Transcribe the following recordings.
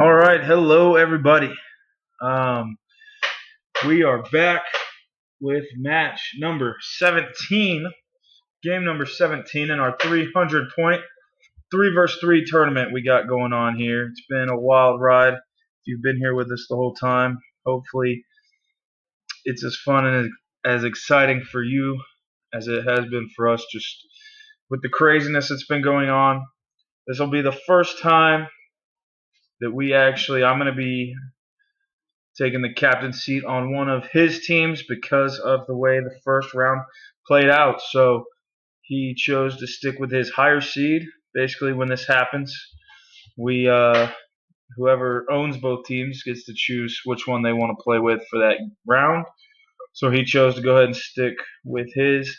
All right, hello everybody. Um, we are back with match number 17, game number 17 in our 300 point three versus three tournament we got going on here. It's been a wild ride. If you've been here with us the whole time, hopefully it's as fun and as exciting for you as it has been for us. Just with the craziness that's been going on, this will be the first time that we actually, I'm going to be taking the captain seat on one of his teams because of the way the first round played out. So he chose to stick with his higher seed. Basically, when this happens, we uh, whoever owns both teams gets to choose which one they want to play with for that round. So he chose to go ahead and stick with his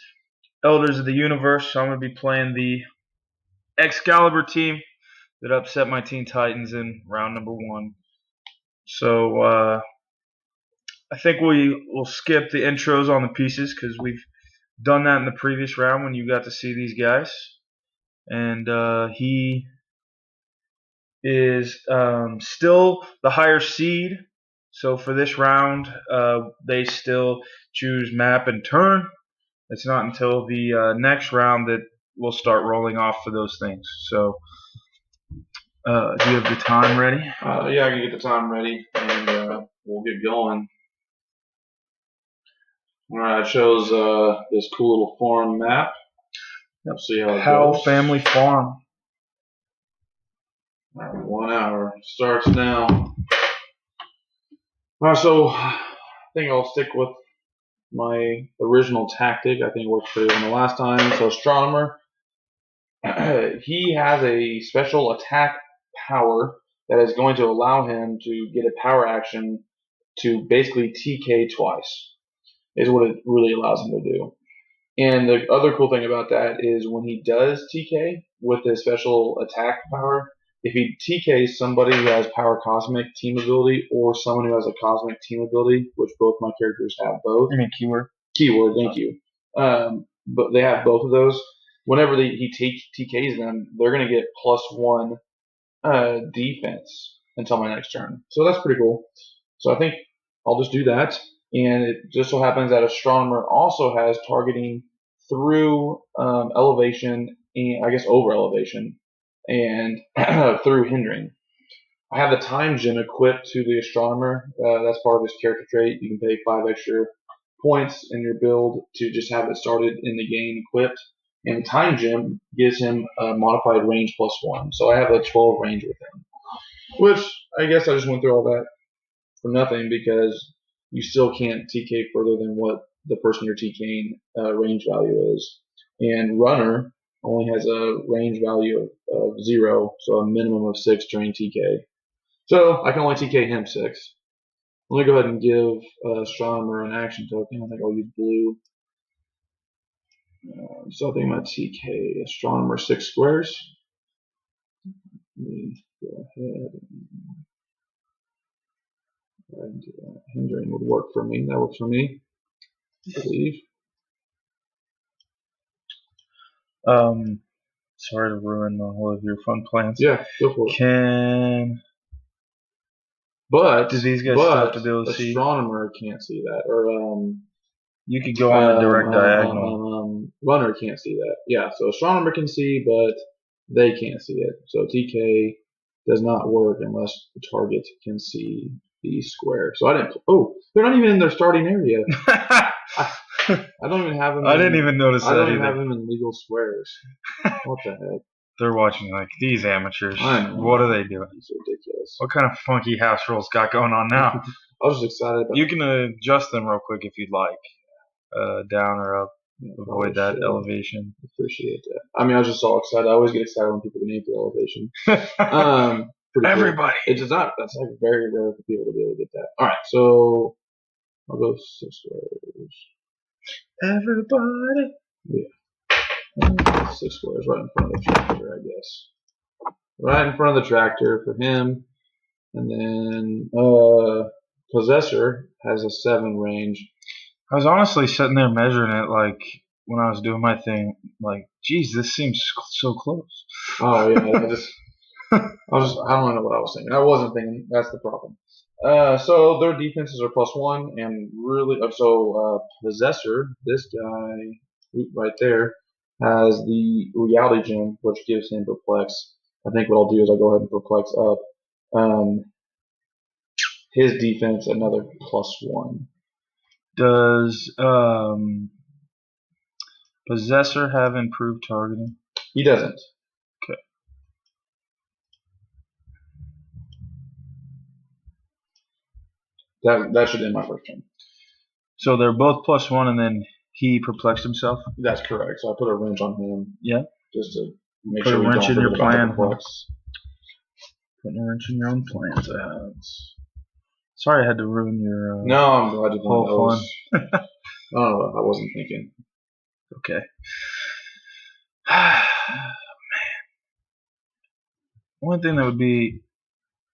Elders of the Universe. So I'm going to be playing the Excalibur team that upset my Teen Titans in round number one. So uh, I think we will skip the intros on the pieces because we've done that in the previous round when you got to see these guys. And uh, he is um, still the higher seed. So for this round, uh, they still choose map and turn. It's not until the uh, next round that we'll start rolling off for those things. So uh, do you have the time ready? Uh, yeah, I can get the time ready, and uh, we'll get going. All right, it shows uh, this cool little farm map. Let's see how it Howell goes. Family Farm. Right, one hour starts now. All right, so I think I'll stick with my original tactic. I think it worked pretty well the last time. So astronomer, he has a special attack power that is going to allow him to get a power action to basically TK twice. Is what it really allows him to do. And the other cool thing about that is when he does TK with his special attack power, if he TKs somebody who has power cosmic team ability or someone who has a cosmic team ability, which both my characters have both. I mean keyword. Keyword, thank you. Um, but they have both of those. Whenever they, he take, TKs them, they're going to get plus one uh, defense until my next turn. So that's pretty cool. So I think I'll just do that. And it just so happens that Astronomer also has targeting through um, elevation and I guess over elevation and through hindering. I have the time gem equipped to the astronomer. Uh, that's part of his character trait. You can pay five extra points in your build to just have it started in the game equipped. And time gem gives him a modified range plus one. So I have a 12 range with him. Which I guess I just went through all that for nothing because you still can't TK further than what the person you're TKing uh, range value is. And runner only has a range value of, of zero, so a minimum of six during TK. So I can only TK him six. Let me go ahead and give uh, Astronomer an action token. I think I'll use blue. Uh, so I think I'm going to TK Astronomer six squares. Let me go ahead and, and uh, hindering would work for me. That works for me, I believe. Um, sorry to ruin all of your fun plans. Yeah, go for it. Can But do these guys but have to be able to see? astronomer can't see that, or um, You could go on the direct um, diagonal. Um, runner can't see that. Yeah, so astronomer can see, but they can't see it. So TK does not work unless the target can see the square. So I didn't. Oh, they're not even in their starting area. I don't even have them. I in, didn't even notice I that don't even have them in legal squares. What the heck? They're watching like these amateurs. What are they doing? It's ridiculous. What kind of funky house rules got going on now? I was just excited about you can adjust them real quick if you'd like, uh, down or up. Avoid that Shit. elevation. Appreciate that. I mean, I was just all excited. I always get excited when people can name the elevation. Um, cool. Everybody. It does not. That's like very rare for people to be able to get that. All right, so I'll go six squares. Everybody. Yeah. Six squares right in front of the tractor, I guess. Right in front of the tractor for him, and then uh, possessor has a seven range. I was honestly sitting there measuring it like when I was doing my thing. Like, geez, this seems so close. Oh yeah, I just I was I don't know what I was thinking. I wasn't thinking. That's the problem. Uh, so their defenses are plus one, and really, uh, so uh, possessor, this guy right there, has the reality gem, which gives him perplex. I think what I'll do is I'll go ahead and perplex up. Um, his defense another plus one. Does um, Possessor have improved targeting? He doesn't. Okay. That that should end my first turn. So they're both plus one, and then he perplexed himself. That's correct. So I put a wrench on him. Yeah. Just to make Put a sure we wrench don't in your forget about the plan. Putting a wrench in your own plans. It's- sorry, I had to ruin your. Uh, No, I'm glad you Whole. That oh, I wasn't thinking. Okay. Man. One thing that would be,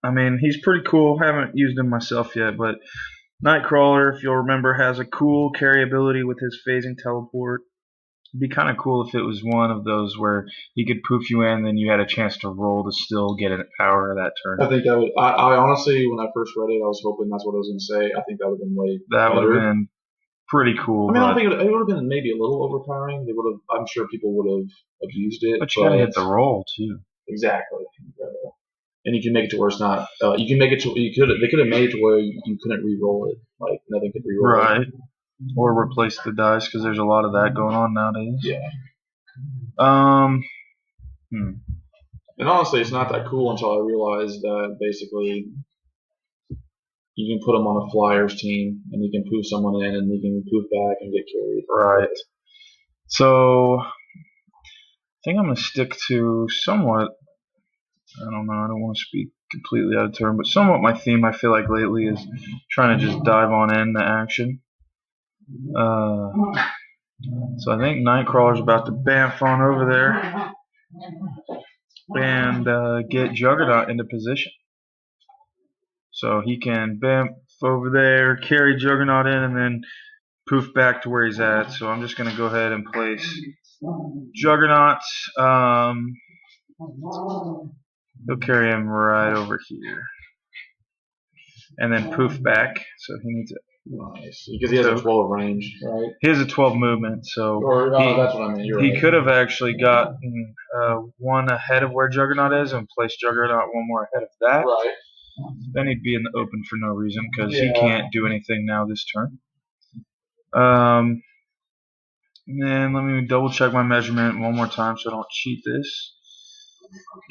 I mean, he's pretty cool. Haven't used him myself yet, but Nightcrawler, if you'll remember, has a cool carry ability with his phasing teleport. It'd be kind of cool if it was one of those where he could poof you in, then you had a chance to roll to still get a power that turn. I think that would. I, I honestly, when I first read it, I was hoping that's what I was going to say. I think that would have been way. That would have been pretty cool. I mean, I think it, it would have been maybe a little overpowering. They would have. I'm sure people would have abused it. but you gotta hit the roll too. Exactly. And you can make it to where it's not. Uh, you can make it to you could. They could have made it to where you, you couldn't re-roll it. Like nothing could re-roll. It. Or replace the dice because there's a lot of that going on nowadays. Yeah. Um. Hmm. And honestly, it's not that cool until I realized that basically you can put them on a Flyers team and you can poof someone in and you can poof back and get carried. Right. So, I think I'm gonna stick to somewhat. I don't know. I don't want to speak completely out of turn, but somewhat my theme I feel like lately is trying to just dive on in the action. Uh, so I think Nightcrawler's about to bamf on over there and uh, get Juggernaut into position. So he can bamf over there, carry Juggernaut in, and then poof back to where he's at. So I'm just going to go ahead and place Juggernaut. Um, he'll carry him right over here. And then poof back. So he needs it. Nice. Because he has a 12 range, right? He has a 12 movement, so Or, oh, he, that's what I meant. You're he right. could have actually gotten uh, one ahead of where Juggernaut is and placed Juggernaut one more ahead of that. Right. Then he'd be in the open for no reason because he can't do anything now this turn. Um, and then let me double check my measurement one more time so I don't cheat this.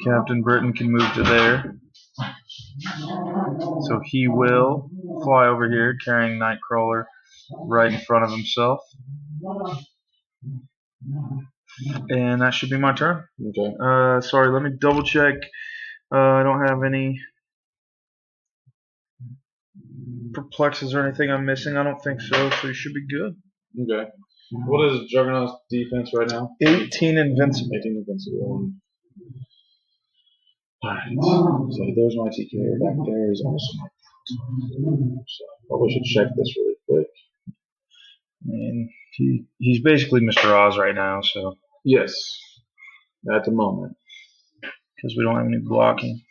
Captain Britain can move to there. So he will fly over here carrying Nightcrawler right in front of himself. And that should be my turn. Okay. Uh, sorry, let me double check. Uh, I don't have any perplexes or anything I'm missing. I don't think so, so you should be good. Okay. What is Juggernaut's defense right now? 18 invincible. 18 invincible. Alright. So there's my TK. Back there is also my. So I probably should check this really quick. I mean, he, he's basically Mr. Oz right now, so Yes. At the moment. because we don't have any blocking.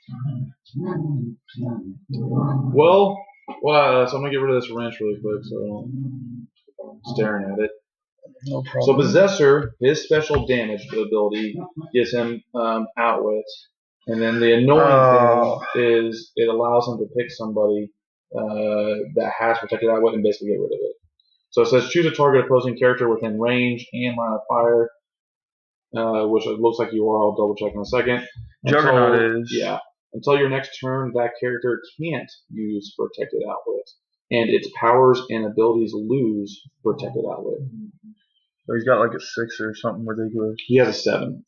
Well, well, uh, so I'm gonna get rid of this wrench really quick so I don't staring at it. No problem. So. Possessor, his special damage ability gives him um, outwit, and then the annoying Oh. thing is it allows them to pick somebody uh, that has protected outwit and basically get rid of it. So it says choose a target opposing character within range and line of fire, uh, which it looks like you are. I'll double check in a second. Juggernaut Until- is. Yeah. Until your next turn, that character can't use protected outwit, and its powers and abilities lose protected outwit. So he's got like a six or something ridiculous. He has a seven.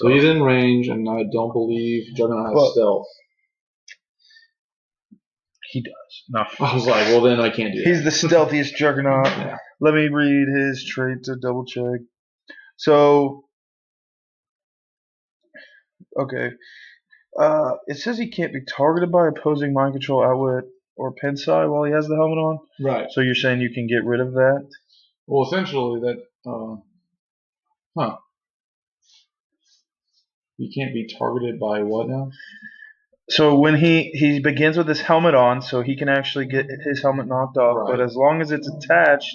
So he's in range, and I don't believe Juggernaut has Well- stealth. He does. No. I was like, well, then I can't do that. He's the stealthiest Juggernaut. Yeah. Let me read his trait to double check. So, okay. Uh, it says he can't be targeted by opposing mind control outwit or pensai while he has the helmet on. Right. So you're saying you can get rid of that? Well, essentially, that. Uh, huh. He can't be targeted by what now? So when he he begins with his helmet on, so he can actually get his helmet knocked off. Right. But as long as it's attached,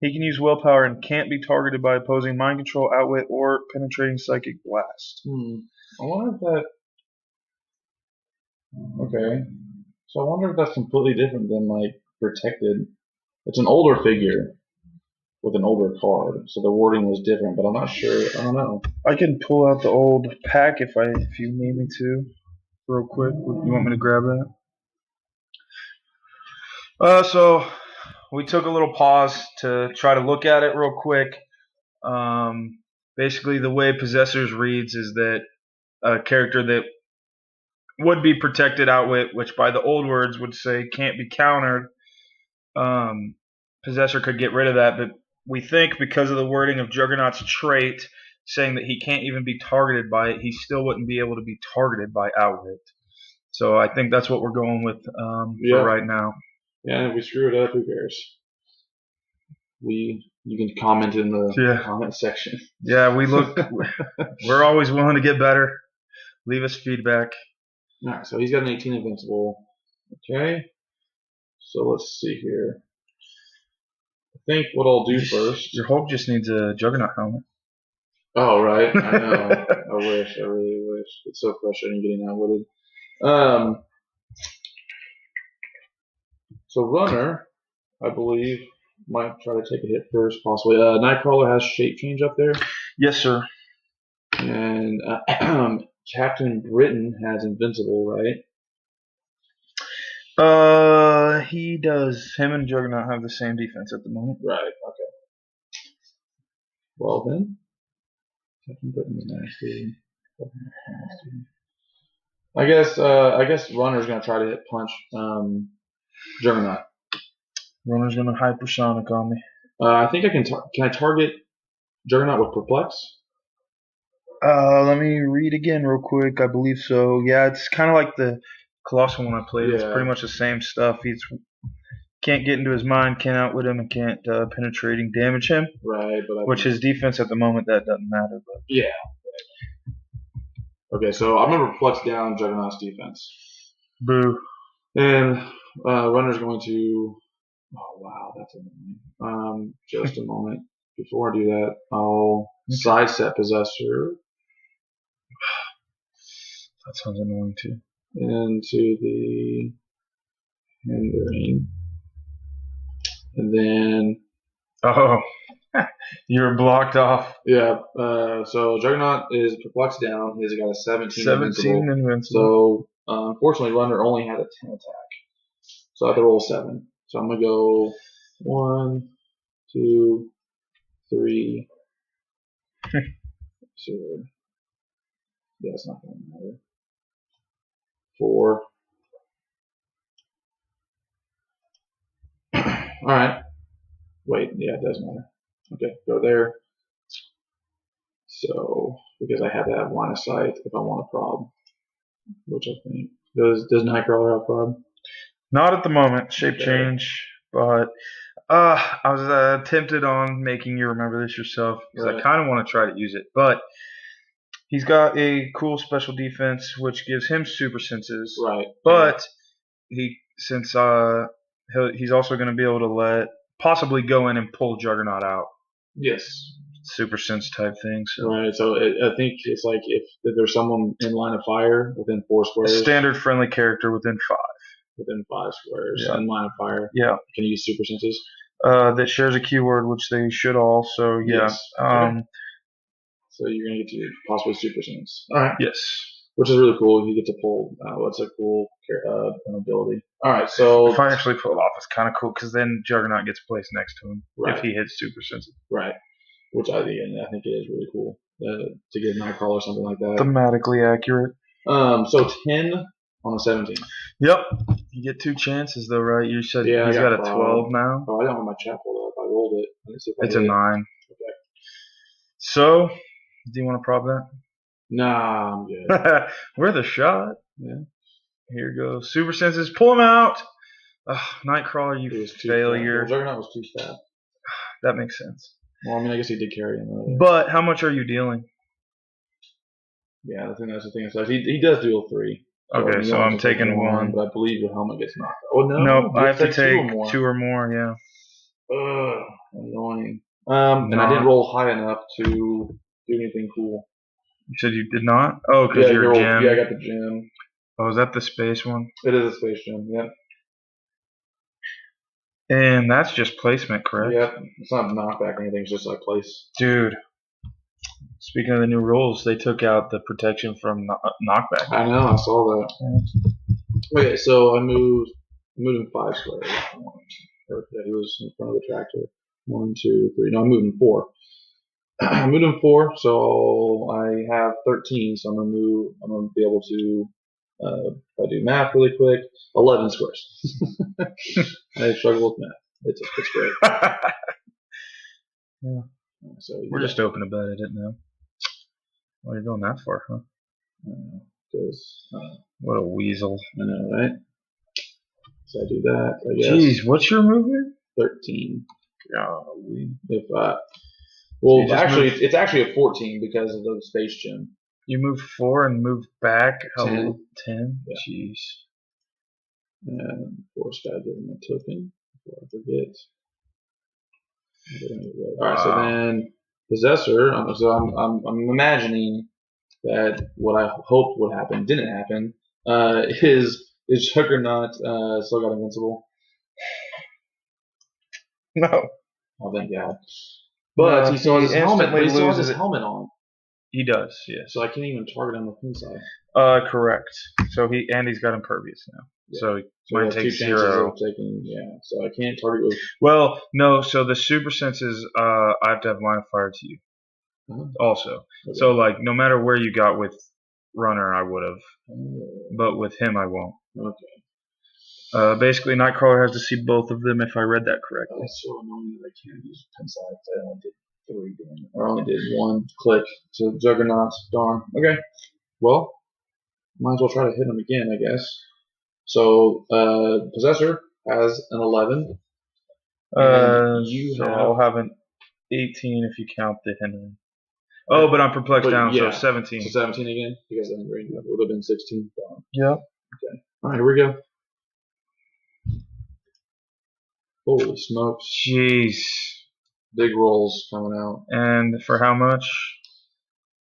he can use willpower and can't be targeted by opposing mind control, outwit, or penetrating psychic blast. Hmm. I wonder if that. Okay. So I wonder if that's completely different than like protected. It's an older figure with an older card, so the wording was different. But I'm not sure. I don't know. I can pull out the old pack if I if you need me to, real quick. You want me to grab that? Uh, so we took a little pause to try to look at it real quick. Um, basically, the way Possessors reads is that a character that would be protected outwit, which by the old words would say can't be countered. Um, Possessor could get rid of that, but we think because of the wording of Juggernaut's trait, saying that he can't even be targeted by it, he still wouldn't be able to be targeted by outwit. So I think that's what we're going with um, Yeah. for right now. Yeah, if we screw it up, who cares? We you can comment in the Yeah. comment section. Yeah, we look. we're always willing to get better. Leave us feedback. All right, so he's got an 18 invincible. Okay, so let's see here. I think what I'll do first. Your Hulk just needs a Juggernaut helmet. Oh right, I know. I wish. I really wish. It's so frustrating getting outwitted. Um. So runner, I believe, might try to take a hit first, possibly. Uh, Nightcrawler has shape change up there, Yes, sir. and uh, Captain Britain has invincible, right? Uh, he does. Him and Juggernaut have the same defense at the moment. Right. Okay. Well then, Captain Britain is nasty. Nasty. I guess. Uh, I guess runner's gonna try to hit punch. Um, Juggernaut. Runner's gonna hypersonic on me. Uh, I think I can. Tar- can I target Juggernaut with perplex? Uh, let me read again real quick. I believe so. Yeah, it's kind of like the Colossal one I played. It's pretty much the same stuff. He's can't get into his mind, can't outwit him, and can't uh, penetrating damage him. Right, but I Which his defense at the moment that doesn't matter. But yeah. Okay, so I'm gonna perplex down Juggernaut's defense, boo. and uh, runner's going to. Oh wow, that's annoying. Um, just a moment. Before I do that, I'll sidestep possessor That sounds annoying too. Into the hindering, and then Oh, you're blocked off. yeah. Uh, so Juggernaut is perplexed down. He's got a 17. Seventeen invincible. invincible. So uh, unfortunately, runner only had a 10 attack, so I have to roll seven. So I'm gonna go one, two, three. zero. Yeah, it's not gonna matter. Four. All right. Wait, yeah, it does matter. Okay, go there. So because I have to have line of sight if I want a prob, which I think does does Nightcrawler have a prob? Not at the moment. Shape Okay. change, but uh, I was uh, tempted on making you remember this yourself because I kind of want to try to use it. But he's got a cool special defense which gives him super senses. Right. But he, since uh, he's also going to be able to let possibly go in and pull Juggernaut out, yes. super sense type thing. So Right. So it, I think it's like if, if there's someone in line of fire within four a squares, standard friendly character within five. within five squares Yeah. in line of fire, Yeah. can use super senses? Uh, that shares a keyword, which they should all. So yeah. Yes. Um, So you're gonna get to possibly super sense. All right. yes. Which is really cool. You get to pull. Uh, what's a cool uh, ability? All right. So If I actually pull it off, it's kind of cool because then Juggernaut gets placed next to him Right. if he hits super sensitive. right. Which I think I think it is really cool uh, to get a Nightcrawler or something like that. Thematically accurate. Um. So ten on a seventeen. Yep. You get two chances though, right? You said Yeah, I he's got got, a twelve now. Oh, I don't have my chat pulled up. I rolled it. Let's see if I It's a did. nine. Okay. So, do you want to prop that? Nah, I'm good. We're the shot. Yeah. Here goes. Super senses. Pull him out. Ugh, Nightcrawler, you failure. Well, Juggernaut was too fat. That makes sense. Well, I mean, I guess he did carry him earlier. But how much are you dealing? Yeah, I think that's the thing. So he he does do a three. Okay, so I'm have to take taking one. but I believe your helmet gets knocked out. Oh no, you I have to two take or more. two or more. Yeah. Ugh, annoying. Um, and I didn't roll high enough to do anything cool. You said you did not. Oh, because yeah, you're a gym. yeah, I got the gem. Oh, is that the space one? It is a space gem, Yep. And that's just placement, correct? Yep. It's not knockback or anything. It's just like place. Dude. Speaking of the new rules, they took out the protection from knockback. I know. I saw that. Okay, so I moved. I moved him five squares. Yeah, he was in front of the tractor. One, two, three. No, I moved him four. I moved him four, so I have 13. So I'm gonna move. I'm gonna be able to. Uh, if I do math really quick, 11 squares. I struggle with math. It's it's great. So We're just open about it now. Why are you going that far, huh? because uh, What a weasel. I know, right? So I do that. I guess Jeez, what's your movement? 13. Golly. If uh, well, actually, moved- it's actually a 14 because of the space gem. You move four and move back. Ten. low? Ten? Yeah. Jeez. And of course, gotta give him a token before I forget. All right, so then possessor. So I'm, I'm I'm imagining that what I hoped would happen didn't happen. Uh, is is Juggernaut uh, still got invincible? No. Oh, thank God. But No, he still has his helmet. But he instantly still has his it. helmet on, He does, Yeah. so I can't even target him with inside. Uh, correct. So he and he's got impervious now. Yeah. So So I mine takes zero. taking. Yeah, so I can't target with. Well, no. So the super senses, uh, I have to have line of fire to you Oh, also. okay. So like, no matter where you got with runner, I would have, Oh, but with him, I won't. okay. Uh, basically, Nightcrawler has to see both of them if I read that correctly. That's so annoying that I can't use Penside. I only did three damage. I only did one click to Juggernaut. Darn. Okay. Well, might as well try to hit him again, I guess. So, uh, Possessor has an 11. Uh, you so have- I'll have an 18 if you count the hindering. Oh, but I'm perplexed But, down, yeah. so 17. So 17 again because the it would have been 16. Darn. Yep. All right, here we go. Holy smokes. Jeez. Big rolls coming out. And for how much?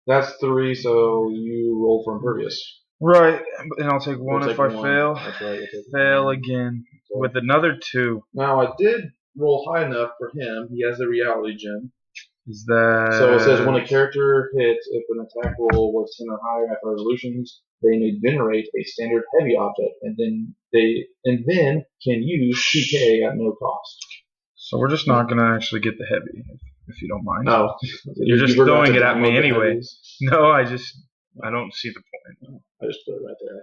That's three, so you roll for impervious. Right, and I'll take one We'll if take I one. fail. That's right. Fail one. again So- with another two. Now I did roll high enough for him. He has the reality gem. Is that So it says when a character hits, if an attack roll was ten or higher at resolutions, they may generate a standard heavy object, and then they and then can use TK at no cost. So we're just not gonna actually get the heavy, if, you don't mind. No, You're just You throwing it at me download the anyway. No, I just I don't see the point. I just put it right there.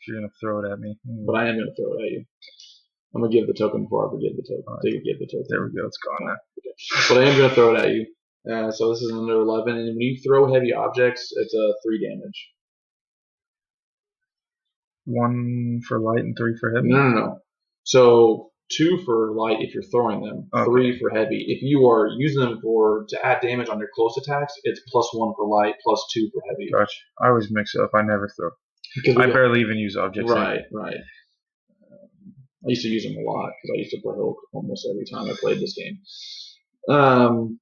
If you're gonna throw it at me, But I am going to throw it at you. I'm going to give the token before I forget the token. Alright. Take a give the token. there we go. It's gone now. But I am going to throw it at you. Uh, so this is under 11, and when you throw heavy objects, it's a uh, three damage. One for light and three for heavy. No, no, no. So two for light if you're throwing them, Okay. three for heavy. If you are using them for to add damage on your close attacks, it's plus one for light, plus two for heavy. Gotcha. I always mix up. I never throw. Because I got- barely even use objects. right, right. Um, I used to use them a lot because I used to play Hulk almost every time I played this game. Um.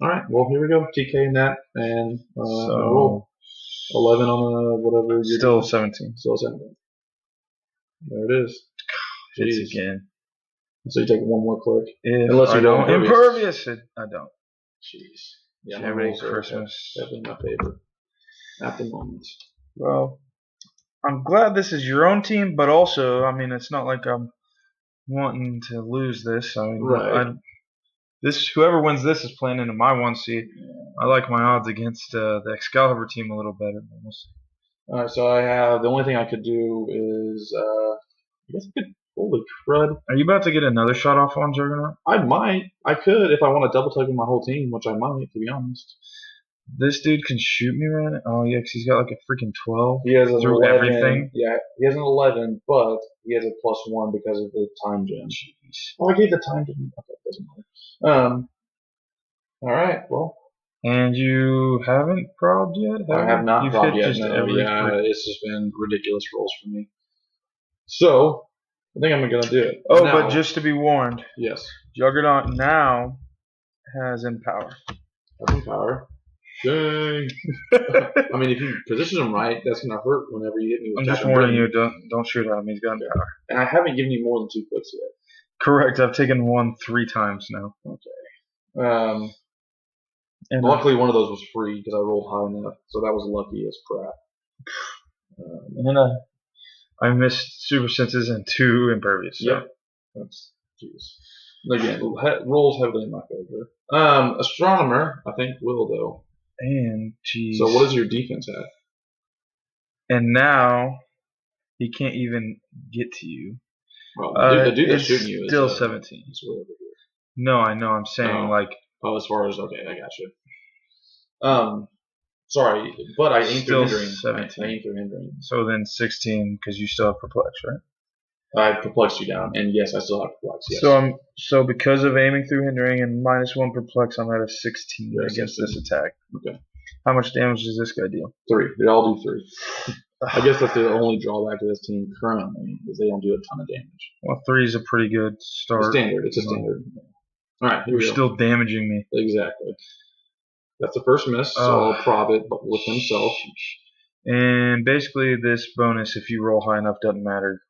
All right. Well, here we go. TK in that and uh, So eleven on the whatever. You're still 17. still seventeen. There it is. Jeez. again. So you take one more click. If Unless you I don't impervious. impervious, I don't. Jeez. Yeah, my Merry rolls Christmas. Definitely my favorite at the moment. Well, I'm glad this is your own team, but also, I mean, it's not like I'm wanting to lose this. I mean, Right. This whoever wins this is playing into my one seed. I like my odds against uh, the Excalibur team a little better. but we'll see. All right, so I have the only thing I could do is uh, I guess I could. Holy crud! Are you about to get another shot off on Juggernaut? I might, I could if I want to double take with my whole team, which I might, to be honest. This dude can shoot me right now. Oh yeah, because he's got like a freaking twelve. He has an Through 11, everything? Yeah, he has an eleven, but he has a plus one because of the time gem. Oh, I gave the time gem. Okay, doesn't matter. Um. All right. Well, And you haven't probed yet? I have not You've robbed yet. No, every yeah, it's just been ridiculous rolls for me. So I think I'm gonna do it. Oh, Now- but just to be warned, yes, Juggernaut now has Empower. having power. Dang. I mean, if you position him right, that's gonna hurt whenever you hit me with. I'm just warning you, don't don't shoot at him. He's got. And I haven't given you more than two clicks yet. Correct. I've taken one three times now. Um, And luckily, one of those was free because I rolled high enough, so that was lucky as crap. Um, and then I, I missed super senses and two impervious. So. Yep. That's jeez. Again, rolls heavily in my favor. Um, astronomer, I think will though. And geez. So what is your defense at? And now he can't even get to you. Well, the Uh, dude, the dude that's shooting you is still uh, 17. is way over here. No, I know. I'm saying Oh. like Oh, as far as okay, I got you. Um, sorry, but I aimed Still through hindering. 17. I aimed through hindering. so. Then 16 because you still have perplex, right? I perplexed you down, and yes, I still have perplex. Yes. So I'm so because of aiming through hindering and minus one perplex, I'm at a 16 You're against 16. this attack. Okay. How much damage does this guy deal? three. They all do three. I guess that's the only drawback to this team currently is they don't do a ton of damage. Well, three is a pretty good It's start. standard. It's a standard. All right, here You're we go. still damaging me. Exactly. That's the first miss, so Oh. I'll prob it with himself. And basically, this bonus, if you roll high enough, doesn't matter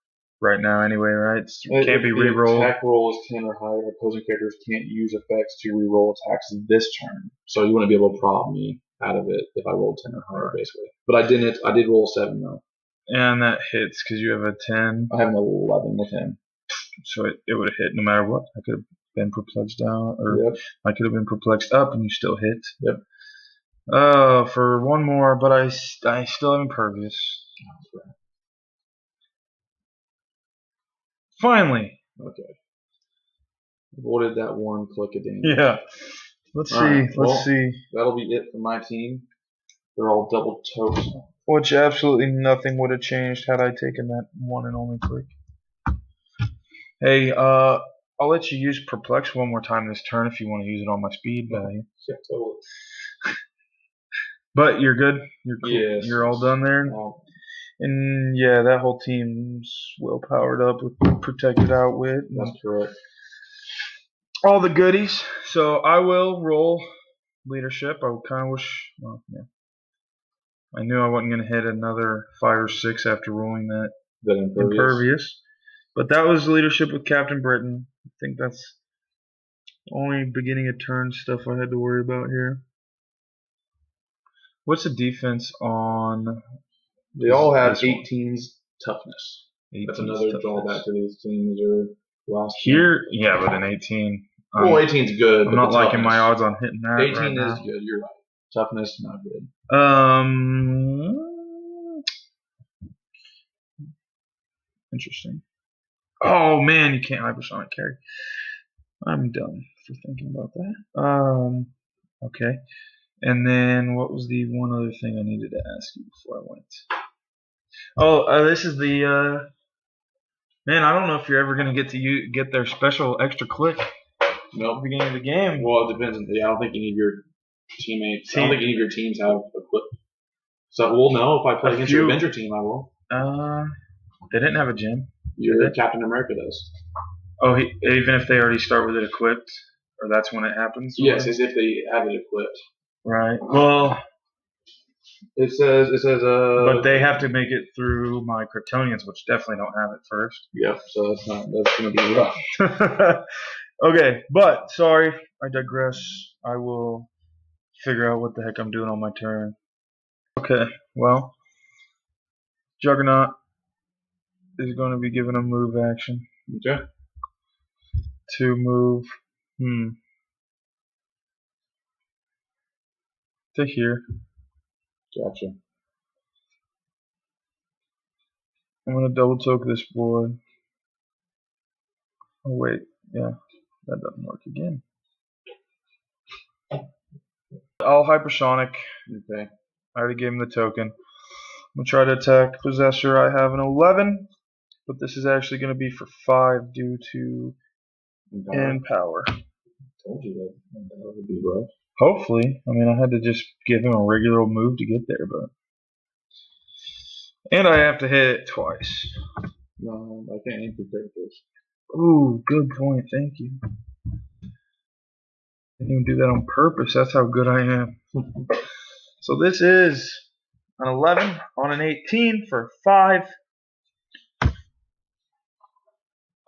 right now anyway, right? It can't be re-rolled. Attack roll is 10 or higher. Opposing characters can't use effects to re-roll attacks this turn. So you wouldn't be able to prob me out of it if I rolled 10 or higher, basically. But I didn't. I did roll 7, though. And that hits because you have a 10, I have an 11 with him. so it, it would have hit no matter what. I could have been perplexed down, or Yep. I could have been perplexed up, and you still hit. Yep. Uh, for one more, but I, I still have impervious. Finally. Okay. Avoided that one click of damage. Yeah. Let's see. All right, Let's well- see. That'll be it for my team. They're all double toast. Which absolutely nothing would have changed had I taken that one and only click. Hey, uh, I'll let you use perplex one more time this turn if you want to use it on my speed value. Yeah, totally. But you're good. You're cool. Yes. You're all done there. Um, And yeah, that whole team's well powered up with protected outwit that's correct. all the goodies. So I will roll leadership. I kind of wish. Well, yeah. I knew I wasn't going to hit another five or six after rolling that That impervious. impervious. But that was leadership with Captain Britain. I think that's only beginning of turn stuff I had to worry about here. What's the defense on? They all have this one? 18's toughness. That's another toughness? drawback to these teams. Or last Here, yeah, but an 18. Um, Well, 18's good. I'm not liking my odds on hitting that 18 right is now. good. You're right. Toughness not good. Um, interesting. Oh man, you can't hypersonic carry. I'm dumb for thinking about that. Um, okay. And then what was the one other thing I needed to ask you before I went? Oh, uh, this is the uh, man. I don't know if you're ever gonna get to you get their special extra click at the Nope. beginning of the game. Well, it depends. On, yeah, I don't think any of your teammates. I don't think any of your teams have equip. So we'll know if I play A against your few- Avenger team. I will. Uh, they didn't have a gym. Your Captain America does. Oh, he, even if they already start with it equipped, or that's when it happens. Yes, or- as if they have it equipped. Right. Well, It says. It says. Uh. but they have to make it through my Kryptonians, which definitely don't have it first. Yep. So that's not. That's gonna be rough. okay, but sorry, I digress. I will figure out what the heck I'm doing on my turn. Okay, well, Juggernaut is going to be given a move action Okay. to move. Hmm. To here. Gotcha. I'm gonna double toke this boy. Oh wait, yeah, that doesn't work again. I'll hypersonic. Okay. I already gave him the token. I'm gonna try to attack Possessor. I have an 11, but this is actually gonna be for five due to Empower. told you that that would be rough. Hopefully. I mean, I had to just give him a regular old move to get there, but. And I have to hit it twice. No, I can't aim for characters. Ooh, good point. Thank you. Didn't even do that on purpose. That's how good I am. so this is an 11 on an 18 for 5.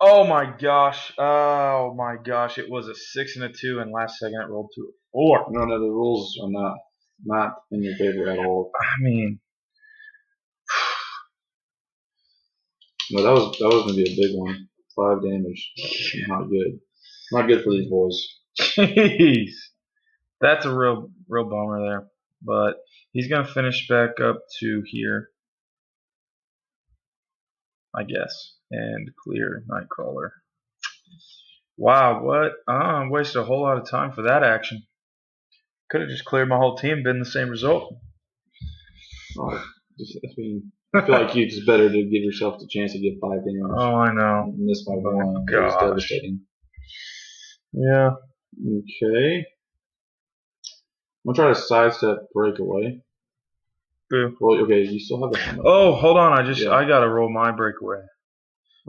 Oh my gosh. Oh my gosh. It was a 6 and a 2, and last second it rolled to a 4. No, no, the rules are not not in your favor at all. I mean, No, that was that was gonna be a big one. Five damage. Not good. Not good for these boys. jeez. That's a real, real bummer there. But he's going to finish back up to here. I guess. And clear Nightcrawler. Wow, what? Oh, I wasted a whole lot of time for that action. Could have just cleared my whole team, been the same result. Oh, just, I mean, I feel like it's better to give yourself the chance to get five damage. Oh, I know. Miss by Oh, one. It was devastating. Yeah. Okay. I'm gonna try to sidestep breakaway. Boo. Well, okay, you still have. Oh, hold on. I just Yeah. I gotta roll my breakaway.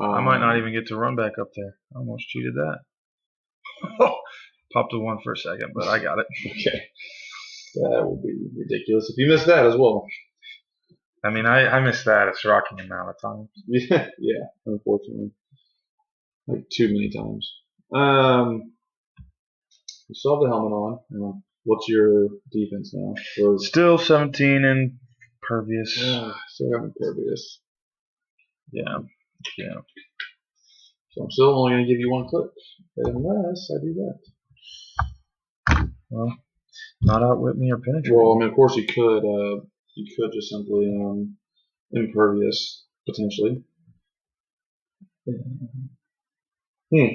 I might not Um, even get to run back up there. I almost cheated that. Popped a one for a second, but I got it. Okay. That would be ridiculous if you missed that as well. I mean, I, I missed that a shocking amount of times. Yeah, yeah, unfortunately. Like too many times. Um, you still have the helmet on. Uh, what's your defense now? Or, Still 17 and pervious. yeah, still got impervious. Yeah. Yeah. So I'm still only going to give you one click. Unless I do that. Well, not outwit me or penetrate. Well, I mean, of course you could, uh, you could just simply, um, impervious, potentially. Hmm.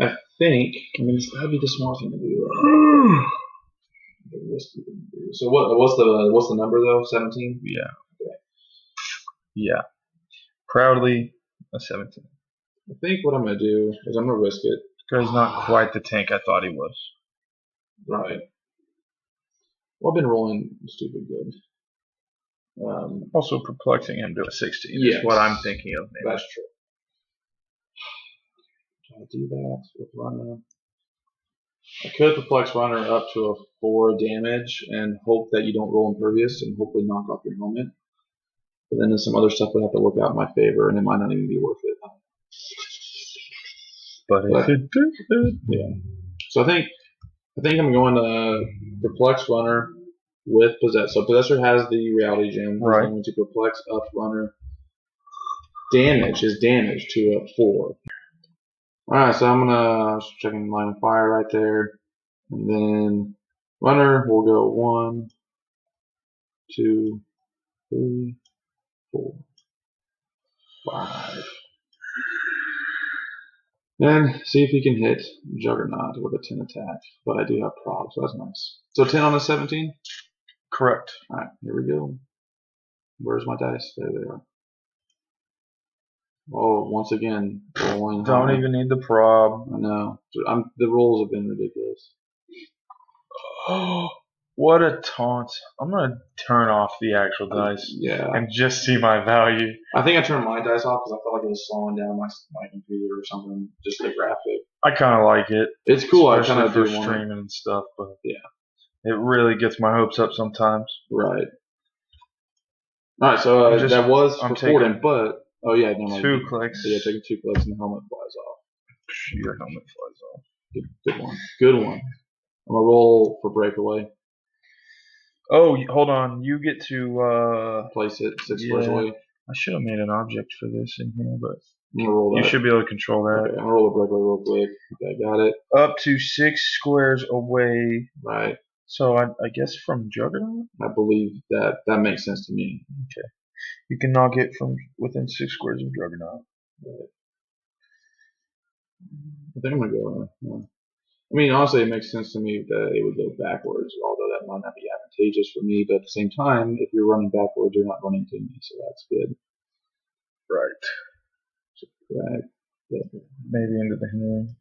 I think, I mean, that'd be the smart thing to do. Uh, the risky thing to do. So what? What's the what's the number though? Seventeen. yeah. Yeah. Proudly a 17. I think what I'm gonna do is I'm gonna risk it. Guy's not quite the tank I thought he was. Right. Well, I've been rolling stupid good. Um, Also perplexing him to a 16 Yes. is what I'm thinking of. Maybe. that's true. Try to do that with runner. I could perplex runner up to a four damage and hope that you don't roll impervious and hopefully knock off your helmet. But then there's some other stuff that have to work out in my favor and it might not even be worth it. But it uh, did, Yeah. So I think I think I'm going to perplex runner with possess. So possessor has the reality gem. Right. I'm going to perplex up runner. Damage is damage to a four. All right. So I'm gonna just checking line of fire right there, and then runner will go one, two, three, four, five. And see if he can hit Juggernaut with a 10 attack. But I do have prob, so that's nice. So 10 on a 17? correct. Alright, here we go. Where's my dice? There they are. Oh, once again, rolling. Don't high. even need the prob. I know. I'm, the rolls have been ridiculous. what a taunt. I'm going to turn off the actual dice Yeah. and just see my value. I think I turned my dice off because I felt like it was slowing down my, my computer or something. Just the graphic. I kind of like it. It's cool. I especially kind of for streaming and stuff, but Yeah. it really gets my hopes up sometimes. Right. Alright, so uh, just- that was I'm for Forden, but. Oh, yeah, no. Two clicks, So yeah, taking two clicks and the helmet flies off. your helmet flies off. Good, good one. Good one. I'm gonna roll for breakaway. Oh, hold on. You get to. uh Place it six squares Yeah. away. I should have made an object for this in here, but I'm gonna roll that. you should be able to control that. Okay, I'm gonna roll a breakaway real quick. Okay, got it. Up to six squares away. Right. So I, I guess from Juggernaut, I believe that that makes sense to me. You can knock it from within six squares of Juggernaut. I think I'm gonna go. Uh, yeah. I mean, honestly, it makes sense to me that it would go backwards, although that might not be advantageous for me. But at the same time, if you're running backwards, you're not running to me, so that's good. Right. Right. Yeah. Maybe into the hand.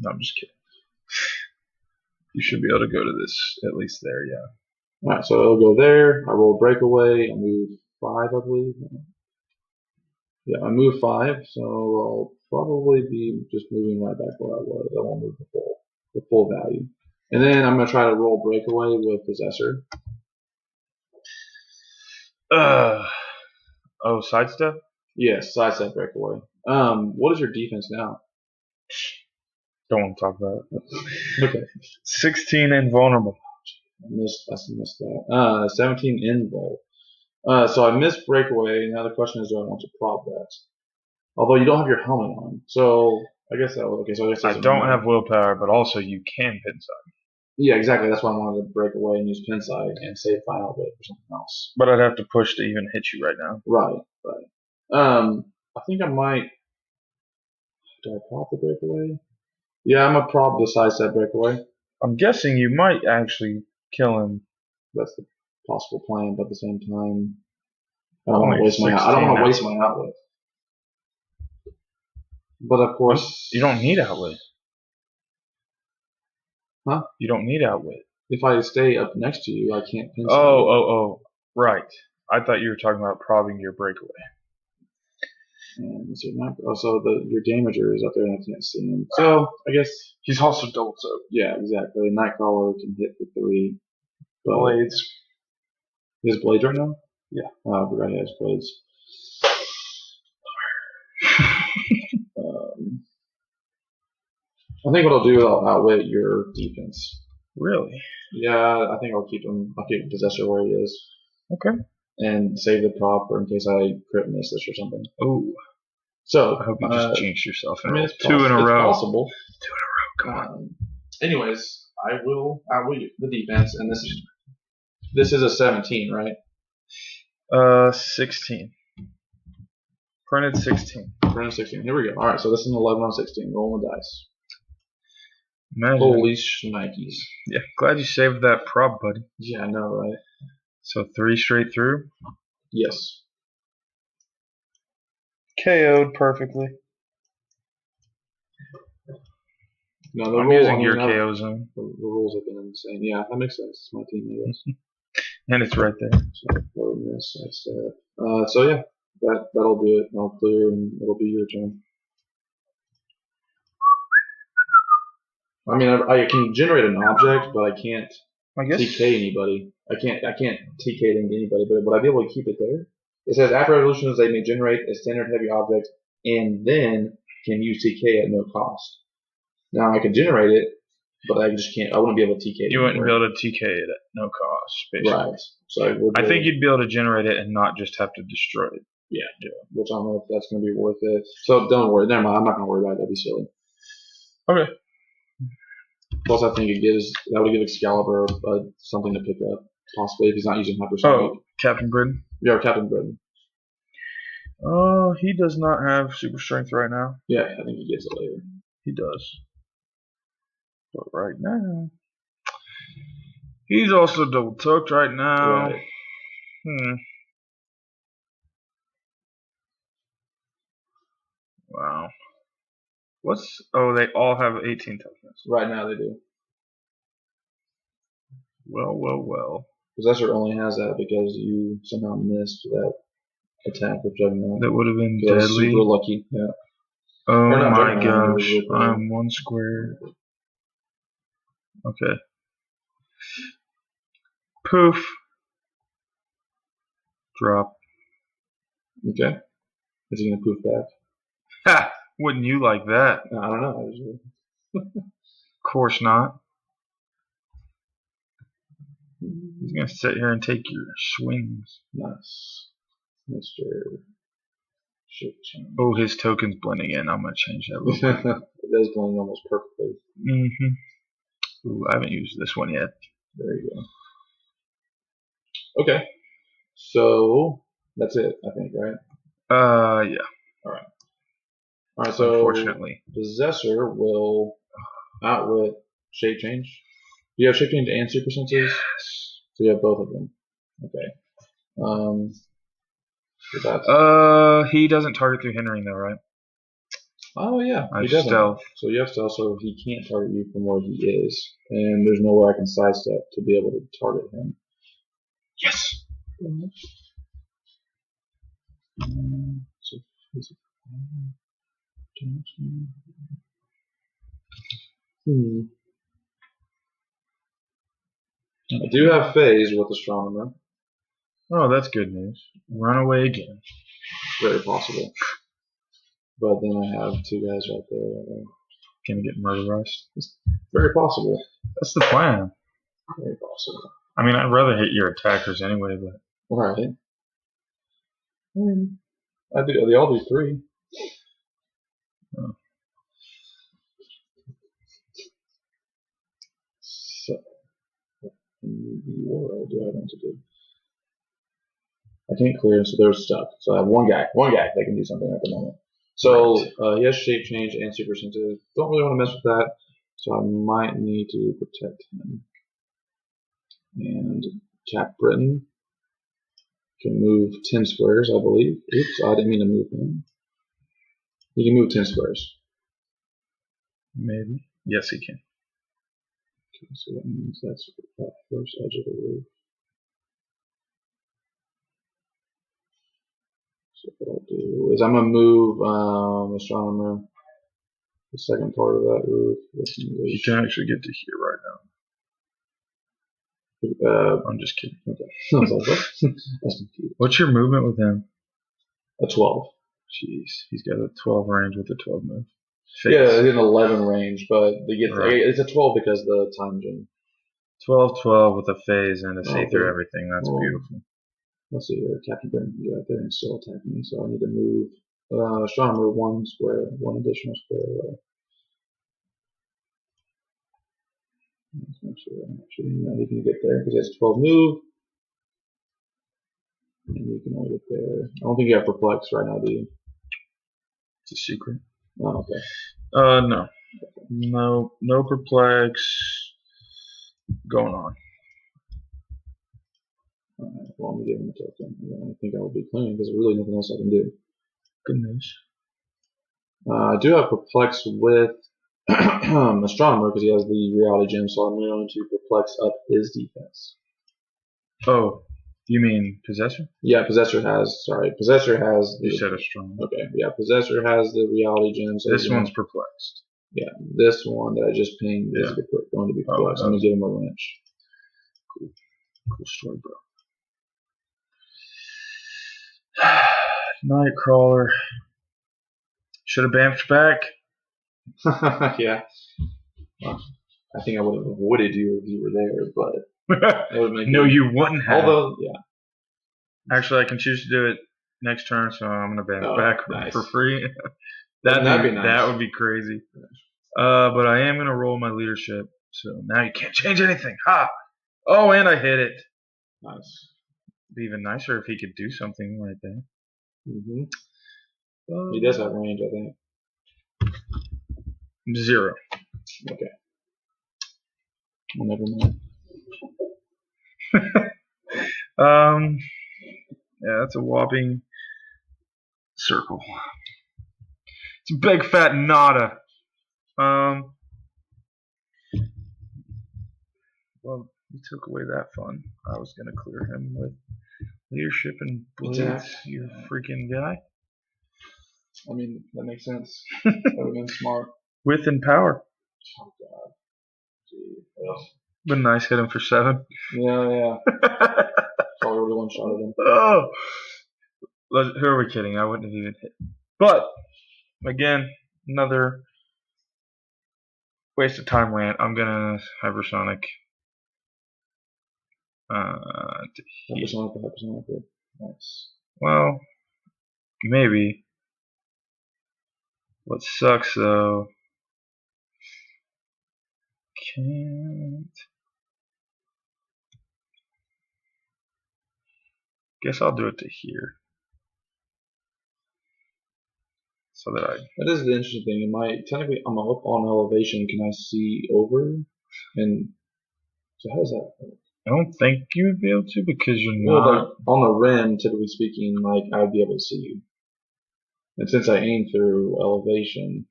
No, I'm just kidding. You should be able to go to this at least there. Yeah. All right, so it'll go there. I roll breakaway. I move five, I believe. Yeah, I move five, so I'll probably be just moving right back where I was. I won't move the full, the full value. And then I'm gonna try to roll breakaway with possessor. Uh. Oh, sidestep. Yes, sidestep breakaway. Um, what is your defense now? Don't want to talk about it. Okay, 16 invulnerable. I missed. I missed that. Uh, 17 invul. Uh, so I missed breakaway. Now the question is, do I want to prob that? Although you don't have your helmet on, so I guess that okay. So I guess I don't have willpower, but also you can pin side. Yeah, exactly. That's why I wanted to break away and use Pinside and save Final Bit for something else. But I'd have to push to even hit you right now. Right, right. Um, I think I might. Do I prob the breakaway? Yeah, I'm gonna prob the sidestep breakaway. I'm guessing you might actually kill him. That's the possible plan, but at the same time, I don't want to waste my. I don't want to waste my outwit. But of course, You don't need outwit. Huh? You don't need outwit. if I stay up next to you, I can't. Oh, oh, oh. Right. I thought you were talking about probing your breakaway. And see, not, oh, also the your damager is up there and I can't see him. So I guess He's also double soaked. yeah, exactly. Nightcrawler can hit for three. But His blades right now? Yeah. I forgot he has blades. um, I think what I'll do, is I'll outwit your defense. Really? Yeah, I think I'll keep him. I'll keep possessor where he is, Okay. and save the prob for in case I crit miss this or something. Oh, So I hope you uh, just jinx yourself. I mean, it's two in a it's row. Possible. Two in a row. Come on. Um, anyways, I will outwit the defense, and this is this is a 17, right? Uh, 16. Printed 16. Round 16. Here we go. All right, so this is an 11 on 16. Roll the dice. Imagine. Holy shnikes. Yeah. Glad you saved that prob, buddy. Yeah, I know, right? So three straight through. Yes. KO'd perfectly. No, the I'm rule- using I mean, your KO zone. The, the rules have been insane. Yeah, that makes sense. It's my team, I guess. And it's right there. So, this. Uh, so yeah, that that'll be it. I'll clear, and it'll be your turn. I mean, I, I can generate an object, but I can't I guess. TK anybody. I can't I can't TK it into anybody, but would I be able to keep it there? It says after evolutions they may generate a standard heavy object and then can use TK at no cost. Now I can generate it, but I just can't. I wouldn't be able to TK. it You wouldn't be able to TK it at no cost, basically. Right. So I, think you'd be able to generate it and not just have to destroy it. Yeah. Which I don't know if that's going to be worth it. So don't worry. Never mind. I'm not going to worry about it. That'd be silly. Okay. Plus, I think it gives that would give Excalibur uh, something to pick up, possibly if he's not using hypersonic. Oh, Captain Britain. Yeah, Captain Britain. Oh, he does not have super strength right now. Yeah, I think he gets it later. He does. But right now, he's also double tucked right now. Right. Hmm. Wow. What's oh they all have 18 toughness. Right now they do. Well, well, well. Possessor only has that because you somehow missed that attack with Juggernaut. That would have been deadly. super lucky. Yeah. Oh my Juggernaut, gosh. I'm one square. Okay. Poof. Drop. Okay. Is he gonna poof back? Ha! Wouldn't you like that? I don't know. Of course not. He's gonna sit here and take your swings. Nice, change. Oh, his token's blending in. I'm gonna change that. It does blend almost perfectly. mm-hmm. Ooh, I haven't used this one yet. There you go. Okay. So that's it, I think, right? Uh, yeah. All right. All right. So unfortunately, possessor will outwit shape change. Do you have shape change and super senses? Yes. So you have both of them. Okay. Um. So uh, he doesn't target through hindering though, right? Oh yeah, I he doesn't. stealth. So you have stealth, so he can't target you from where he is, and there's nowhere I can sidestep to be able to target him. Yes. Um, so damage. Hmm. I do have phase with astronomer. Oh, that's good news. Run away again. Very possible. But then I have two guys right there. that are Gonna get murderized. Very possible. That's the plan. Very possible. I mean, I'd rather hit your attackers anyway, but Right. Hmm. I do. They all do three. Oh. So, in the world do I want to do? I can't clear, so they're stuck. So I have one guy, one guy that can do something at the moment. So Right. uh, he has shape change and super sensitive. Don't really want to mess with that, so I might need to protect him. And Cap Britain can move 10 squares, I believe. Oops, I didn't mean to move him. He can move 10 squares. maybe. Yes, he can. Okay, so that means that's the first edge of the roof. So what I'll do is I'm gonna move um, astronomer the second part of that roof. You can actually get to here right now. Uh, I'm just kidding. I was like, what? That's confused. What's your movement with him? A 12. Jeez, he's got a 12 range with a 12 move. Yeah, it's an 11 range, but they get Right. it's a 12 because of the time gem. 12 12 with a phase and a see Oh, through good. everything. That's Oh. beautiful. Let's see here. Captain Britain can get out there and still attack me, so I need to move uh, one square, one additional square away. Let's make sure I'm actually not shooting. Yeah, he can get there because he has 12 move. And you can only get there. I don't think you have perplex right now, do you? It's a secret. Oh, okay. Uh, no. No, no perplex going on. Alright, well, I'm gonna give him a token. And I think I will be because there's really nothing else I can do. Good news. Uh, I do have perplex with astronomer because he has the reality gem, so I'm going to perplex up his defense. Oh, you mean possessor? Yeah, Possessor has. Sorry, Possessor has. You said a strong. okay, yeah, Possessor has the reality gem. So This gonna- one's perplexed. yeah, this one that I just pinged is Yeah. the- going to be Oh, perplexed. I'm gonna give him a wrench. Cool. Cool story, bro. Nightcrawler. Should have bamfed back. yeah. Well, I think I would have avoided you if you were there, but would no, it- you wouldn't have. Although, yeah, Actually, I can choose to do it next turn, so I'm gonna bamf Oh, back nice. for free. that'd, That'd be, be nice. That would be crazy. Uh, but I am gonna roll my leadership, so now you can't change anything. Ha! Oh, and I hit it. nice. Be even nicer if he could do something right there. hmm Uh, He does have range, I think. Zero. Okay. Well, never mind. Um, yeah, that's a whopping circle. It's a big fat nada. Um, well, you took away that fun. I was gonna clear him with leadership and. Attack. You freaking guy. I mean, that makes sense. that would have been smart. With Empower. Oh, God. Gee. Well, Been nice hit him for seven. Yeah, yeah. Probably would have one shot at him. oh, who are we kidding? I wouldn't have even hit. But again, another waste of time rant. I'm gonna hypersonic. Uh, to heat. Hypersonic, hypersonic. Nice. well, maybe. What sucks though? Can't. Guess I'll do it to here. So that I That is the interesting thing. Am I technically I'm up on elevation? Can I see over? And so how does that? Work? I don't think you would be able to because you're Well, not. like on the rim, typically speaking, like I would be able to see you. And since I aim through elevation,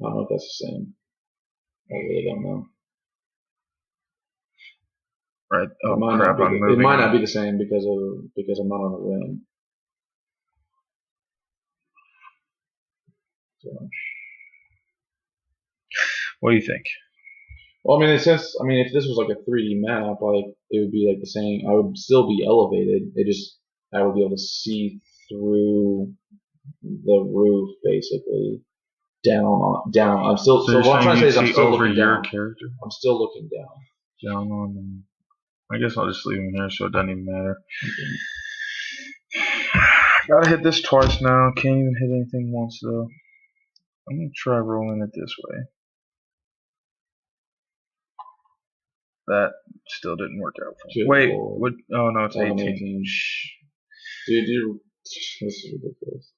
I don't know if that's the same. I really don't know. Right. Oh it might, crap! not, be, the- it might not be the same because of because I'm not on the rim. So, What do you think? Well, I mean, since I mean, if this was like a 3D map, like it would be like the same. I would still be elevated. It just I would be able to see through the roof, basically down on down. I'm still so, you're what I'm trying to say is I'm still over looking your down. character I'm still looking down. down on them. I guess I'll just leave him here so it doesn't even matter. Gotta hit this twice now. Can't even hit anything once though. I'm gonna try rolling it this way. That still didn't work out for me. Wait, what? Oh no, it's Oh, 18. 18. Dude, you this is ridiculous.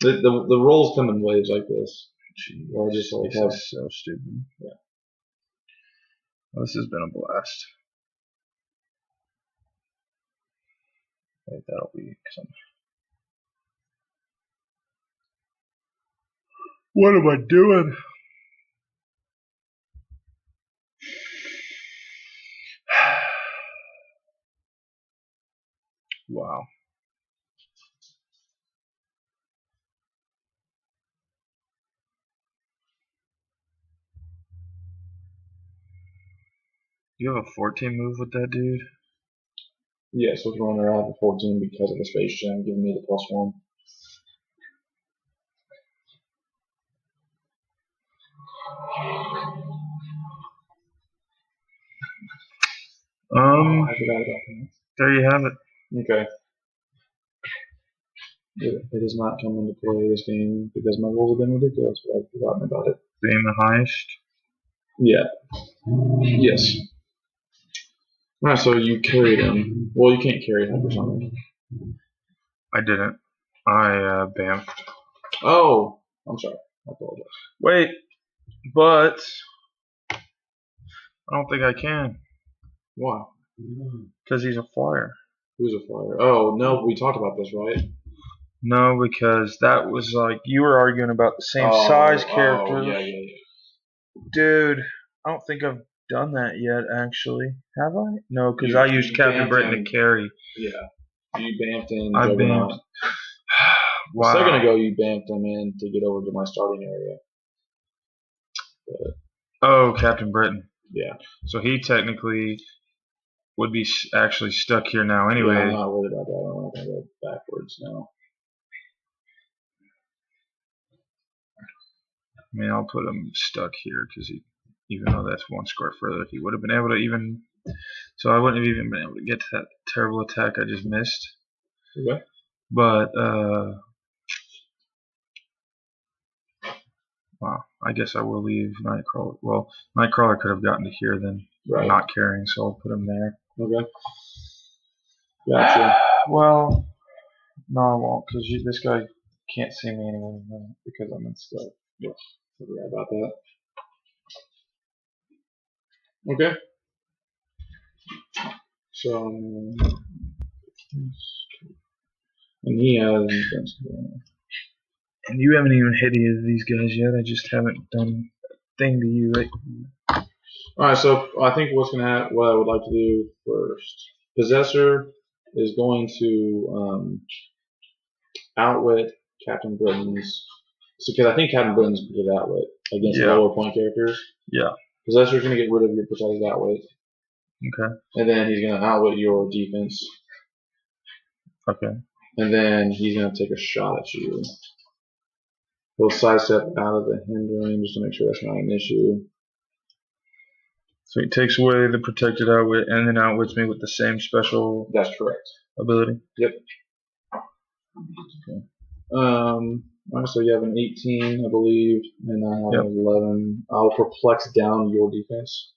The, the the rolls come in waves like this. Or just like This have is so stupid. Yeah. Well, this has been a blast. Wait, that'll be some. What am I doing? Wow. You have a 14 move with that dude? yes, with runner have a 14 because of the space gem giving me the plus one. Um, I forgot about that. there you have it. Okay. It, it has not come into play this game because my rolls have been ridiculous, but I've forgotten about it. Being the highest. Yeah. Yes. Alright, so you carried him. Well, you can't carry him for something. I didn't. I uh, bamfed. Oh, I'm sorry. I apologize. Wait, but I don't think I can Why? because he's a flyer. Who's a flyer? Oh, no, we talked about this, right? No, because that was like you were arguing about the same Oh, size oh, yeah, yeah, yeah. Dude, I don't think I've done that yet. Actually, have I? No, because I used Captain Britain to carry. Yeah. You bamfed in I Juggernaut. bamfed. A wow. second ago, you bamfed him in to get over to my starting area. Oh, Captain Britain. Yeah. So he technically would be actually stuck here now anyway. Yeah, I'm not worried about that. I'm not going to go backwards now. I mean, I'll put him stuck here because he, even though that's one square further, he would have been able to even. So I wouldn't have even been able to get to that terrible attack I just missed. Okay. But uh, wow, I guess I will leave Nightcrawler. Well, Nightcrawler could have gotten to here then, Right. not caring, so I'll put him there. Okay. Gotcha. Well, no, I won't because this guy can't see me anymore because I'm in stuff. Forgot about that. Okay. So, um, and he has. And you haven't even hit any of these guys yet. I just haven't done a thing to you. Right? All right, so I think what's gonna happen, what I would like to do first, possessor is going to um, outwit Captain Britain's. So, because I think Captain Britain's good outwit against Yeah. lower point characters. Yeah. Possessor's gonna get rid of your protected outwit, Okay. and then he's gonna outwit your defense, Okay. and then he's gonna take a shot at you. He'll sidestep out of the hindering just to make sure that's not an issue. So he takes away the protected outwit and then outwits me with the same special That's correct. ability. Yep. Um, so you have an 18, I believe, and I have Yep. an 11. I'll perplex down your defense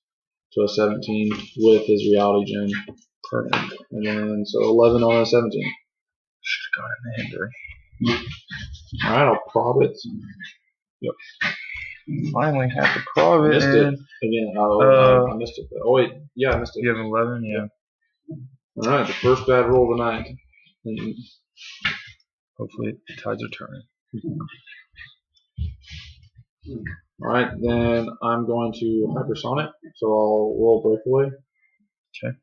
to a 17 with his reality gem. Perfect. And then, so 11 on a 17. Should have gone in the hindering. All right, I'll prob it. Finally had to prove it. Missed it. Again, oh, Uh, I missed it. Oh, wait, yeah, I missed it. You have 11? Yeah. All right, the first bad roll of the night. Hopefully, tides are turning. All right, then I'm going to hypersonic, so I'll roll breakaway. Okay.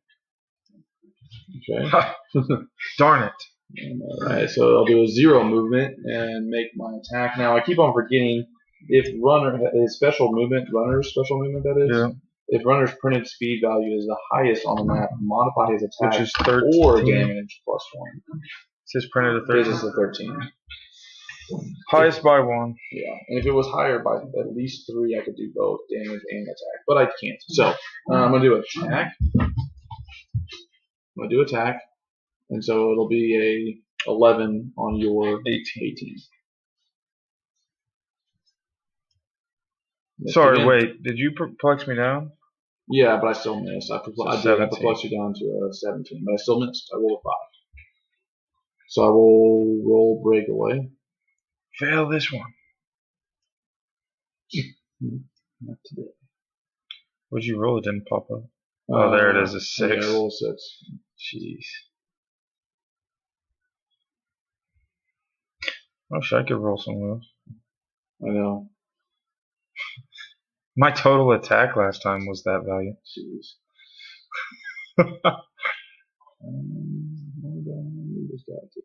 Okay. Darn it! All right, so I'll do a zero movement and make my attack. Now I keep on forgetting if runner is special movement, runner's special movement that is. Yeah. If runner's printed speed value is the highest on the map, modify his attack Which is 13. or damage plus one. It says printed This 13. is the 13. Highest by one. Yeah, and if it was higher by at least three, I could do both damage and attack, but I can't. So uh, I'm gonna do attack. I'm gonna do attack, and so it'll be a 11 on your 18. 18. Sorry, wait. Did you perplex me down? Yeah, but I still missed. I, perpl- So I did. I perplexed you down to a 17, but I still missed. I rolled a five. So I will roll breakaway. Fail this one. Not today. What'd you roll? It didn't pop up. Oh, uh, there it is, a six. Yeah, I roll a six. Jeez. I wish I could roll some of those. I know. My total attack last time was that value. Jeez. What did I move this guy to?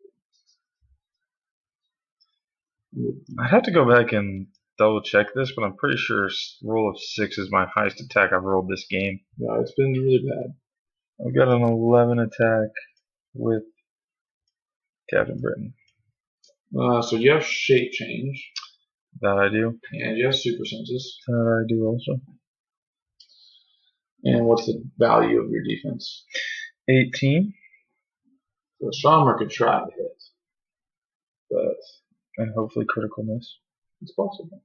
I'd have to go back and double check this, but I'm pretty sure roll of six is my highest attack I've rolled this game. Yeah, it's been really bad. I've got an 11 attack with Captain Britain. Uh, so you have shape change, That I do. and you have super senses. That I do also. And what's the value of your defense? 18, So Sharma could try to hit, but and hopefully critical miss. it's possible.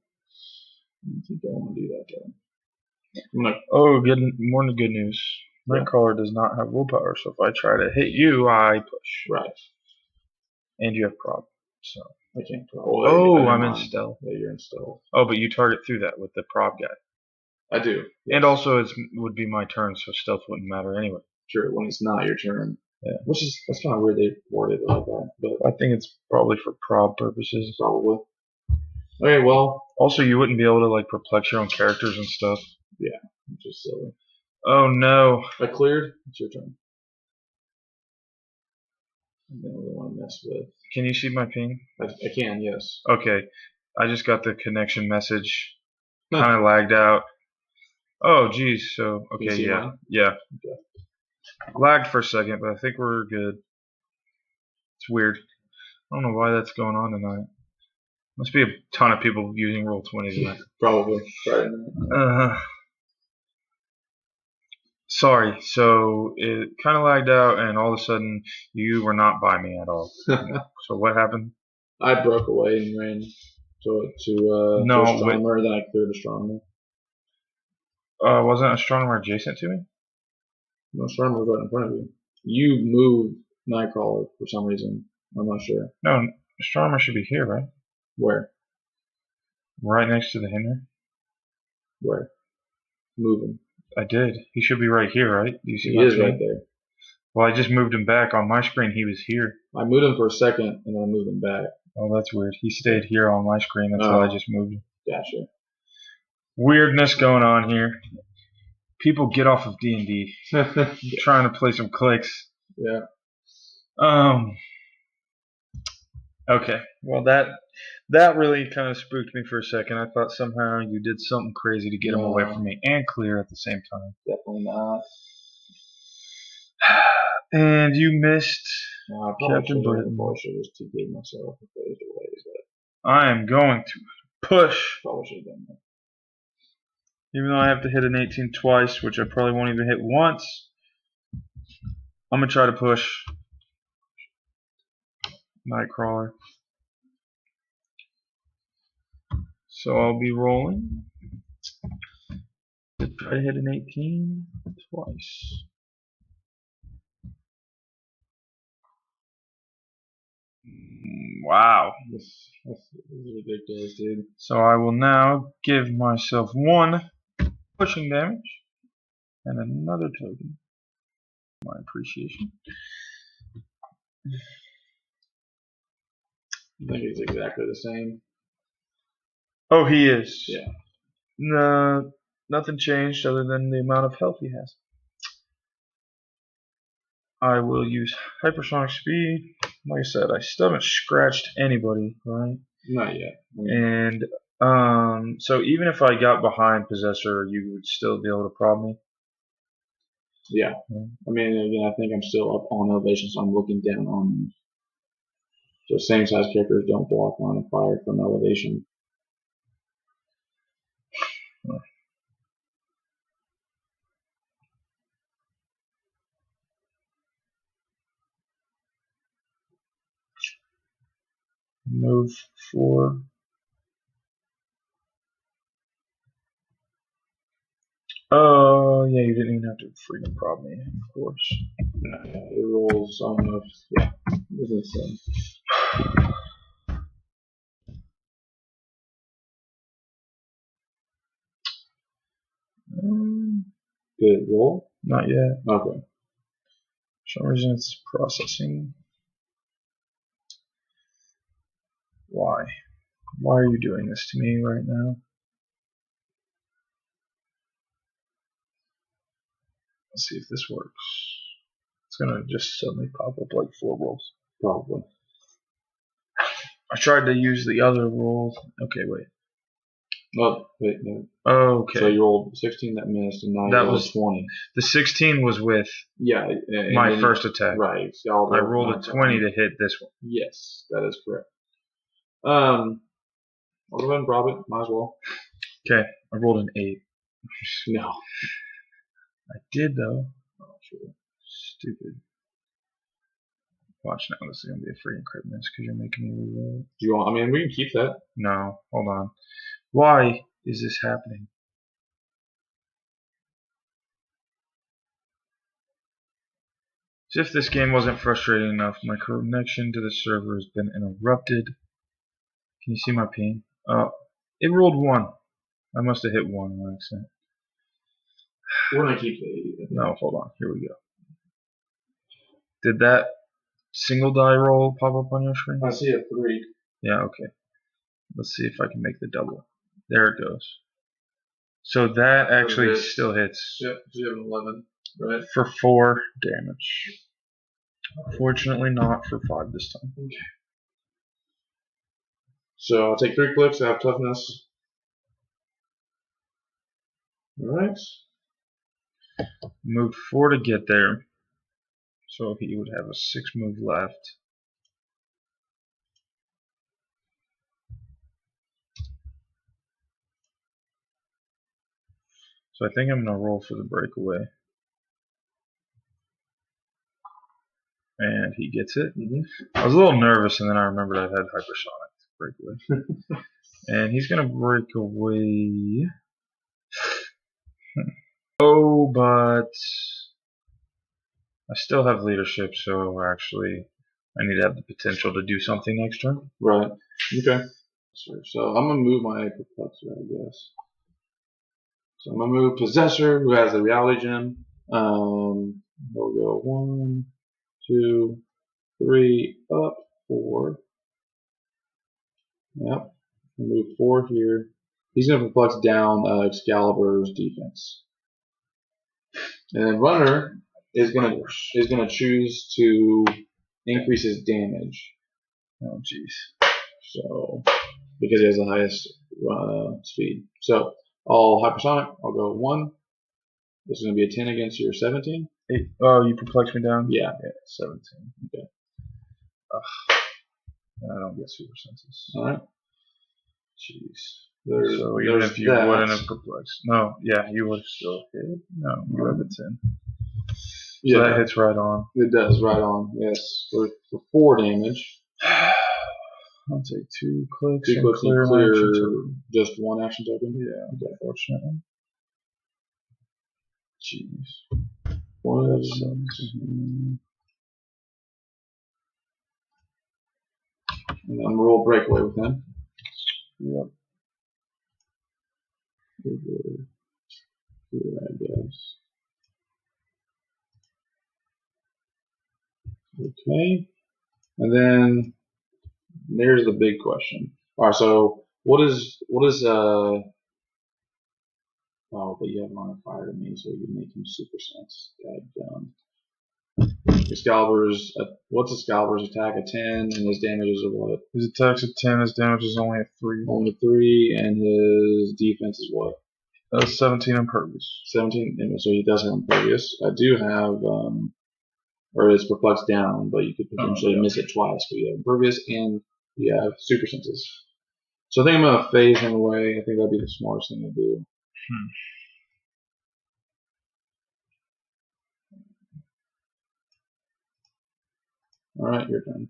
I think I want to do that though. I'm gonna, Oh, good, more than good news. Yeah. Nightcrawler does not have willpower, so if I try to hit you, I push. right. And you have prob. So. I can't. Oh, I'm in stealth. Yeah, you're in stealth. Oh, but you target through that with the prob guy. I do. And also, it would be my turn, so stealth wouldn't matter anyway. Sure, when it's not your turn. Yeah. Which is that's kind of weird they worded it like that, but I think it's probably for prob purposes. probably. Okay, well, Also, you wouldn't be able to like perplex your own characters and stuff. Yeah. Just silly. Oh no! I cleared. It's your turn. I don't really want to mess with. Can you see my ping? I, I can, yes. Okay, I just got the connection message. Kind of lagged out. Oh geez. So okay, yeah, mine? yeah. Okay. Lagged for a second, but I think we're good. It's weird. I don't know why that's going on tonight. Must be a ton of people using Roll Twenty tonight. Probably. Night. Uh, sorry. So it kind of lagged out, and all of a sudden you were not by me at all. So what happened? I broke away and ran to to uh No, to astronomer, then I cleared astronomer. Uh, wasn't astronomer adjacent to me? No, astronomer was right in front of you. You moved Nightcrawler for some reason. I'm not sure No, astronomer should be here, right? where. Right next to the Henry. Where? Moving. I did. He should be right here, right? Do you see He my is screen? right there. Well, I just moved him back on my screen. He was here. I moved him for a second and then I moved him back. Oh, that's weird. He stayed here on my screen until Oh. I just moved him. Gotcha. Weirdness going on here. People get off of D and D. Trying to play some clicks. yeah. Um. Okay. Well, that that really kind of spooked me for a second. I thought somehow you did something crazy to get him away from me and clear at the same time. Definitely not. And you missed. No, I Captain Britain. probably should have just myself phased away, but I am going to push, probably should have done that. even though I have to hit an 18 twice, which I probably won't even hit once. I'm gonna try to push Nightcrawler. So I'll be rolling. Try to hit an 18 twice. Mm, Wow. This, this is ridiculous, dude. So I will now give myself one pushing damage and another token. My appreciation. I think it's exactly the same. Oh, he is. Yeah. No, nothing changed other than the amount of health he has. I will use hypersonic speed. Like I said, I still haven't scratched anybody, right? Not yet. And um, so even if I got behind Possessor, you would still be able to prob me. yeah. I mean, again, I think I'm still up on elevation, so I'm looking down on. So same size characters don't block line of fire from elevation. Move four. Oh yeah, you didn't even have to freaking prob me, of course. It rolls, I don't know if, yeah, it's insane. Um, Good roll? not yet. Okay. For some reason it's processing. Why? Why are you doing this to me right now? Let's see if this works. It's gonna just suddenly pop up like four rolls. Probably. I tried to use the other roll. Okay, wait. Oh, wait, no. Okay. So you rolled 16 that missed, and now That you rolled was- 20. the 16 was with Yeah. and- and my then- first attack. Right. Excalibur, I rolled a not 20 to hit this one. Yes, that is correct. Um, I'll go ahead and prob it. Might as well. Okay. I rolled an 8. No. I did though. Oh, sure. Stupid. Watch now. This is gonna be a freaking crit miss because you're making me reroll. it. Do you want? I mean, we can keep that. No, hold on. Why is this happening? As if this game wasn't frustrating enough, my connection to the server has been interrupted. Can you see my ping? Oh, it rolled one. I must have hit one on accident. We're gonna keep the. No, hold on. Here we go. Did that single die roll pop up on your screen? I see a three. Yeah, okay. Let's see if I can make the double. There it goes. So that actually Okay. still hits Yep. So you have an eleven, right? for four damage. Fortunately, not for five this time. Okay. So I'll take three clicks. I have toughness. All right. Move four to get there. So he would have a six move left. So I think I'm gonna roll for the breakaway. And he gets it. Mhm. I was a little nervous, and then I remembered I had hypersonic breakaway. and he's gonna break away. oh, but I still have leadership, so actually I need to have the potential to do something next turn. Right. Okay. So, so I'm gonna move my perplexer, I guess. So I'm gonna move possessor, who has the reality gem. Um, we'll go one, two, three, up, four. Yep. Move four here. He's gonna perplex down uh, Excalibur's defense, and then runner is gonna is gonna choose to increase his damage. Oh, jeez. So, because he has the highest uh, speed. So, all hypersonic, I'll go 1. This is going to be a 10 against your 17. Eight. Oh, you perplex me down? Yeah. Yeah, 17. Okay. Ugh. I don't get super senses. Alright. Jeez. There's, so even if you that. wouldn't have perplexed. No, yeah, you would have still hit. No, you have a 10. So Yeah, that hits right on. it does, right on. Yes. For, for 4 damage. I'll take two clicks Two and clicks clear, clear just one action token. Yeah, unfortunately. Jeez. One That is- sucks. And I'm roll breakaway with him. Yep. Here, I guess. Okay. And then There's the big question. All right, so what is what is uh? Oh, but you have modifier to me, so you can make him super sense. Dadgum. Excalibur's uh, what's Excalibur's attack a ten, and his damage is a what? His attack's a 10, his damage is only a 3. Only three, and his defense is what? That's 17 impervious. 17, and so he does have impervious. I do have, um, or it's perplexed down, but you could potentially yeah. miss it twice. But you have impervious and you have super senses. So I think I'm gonna phase him away. I think that'd be the smartest thing to do. Hmm. All right, your turn.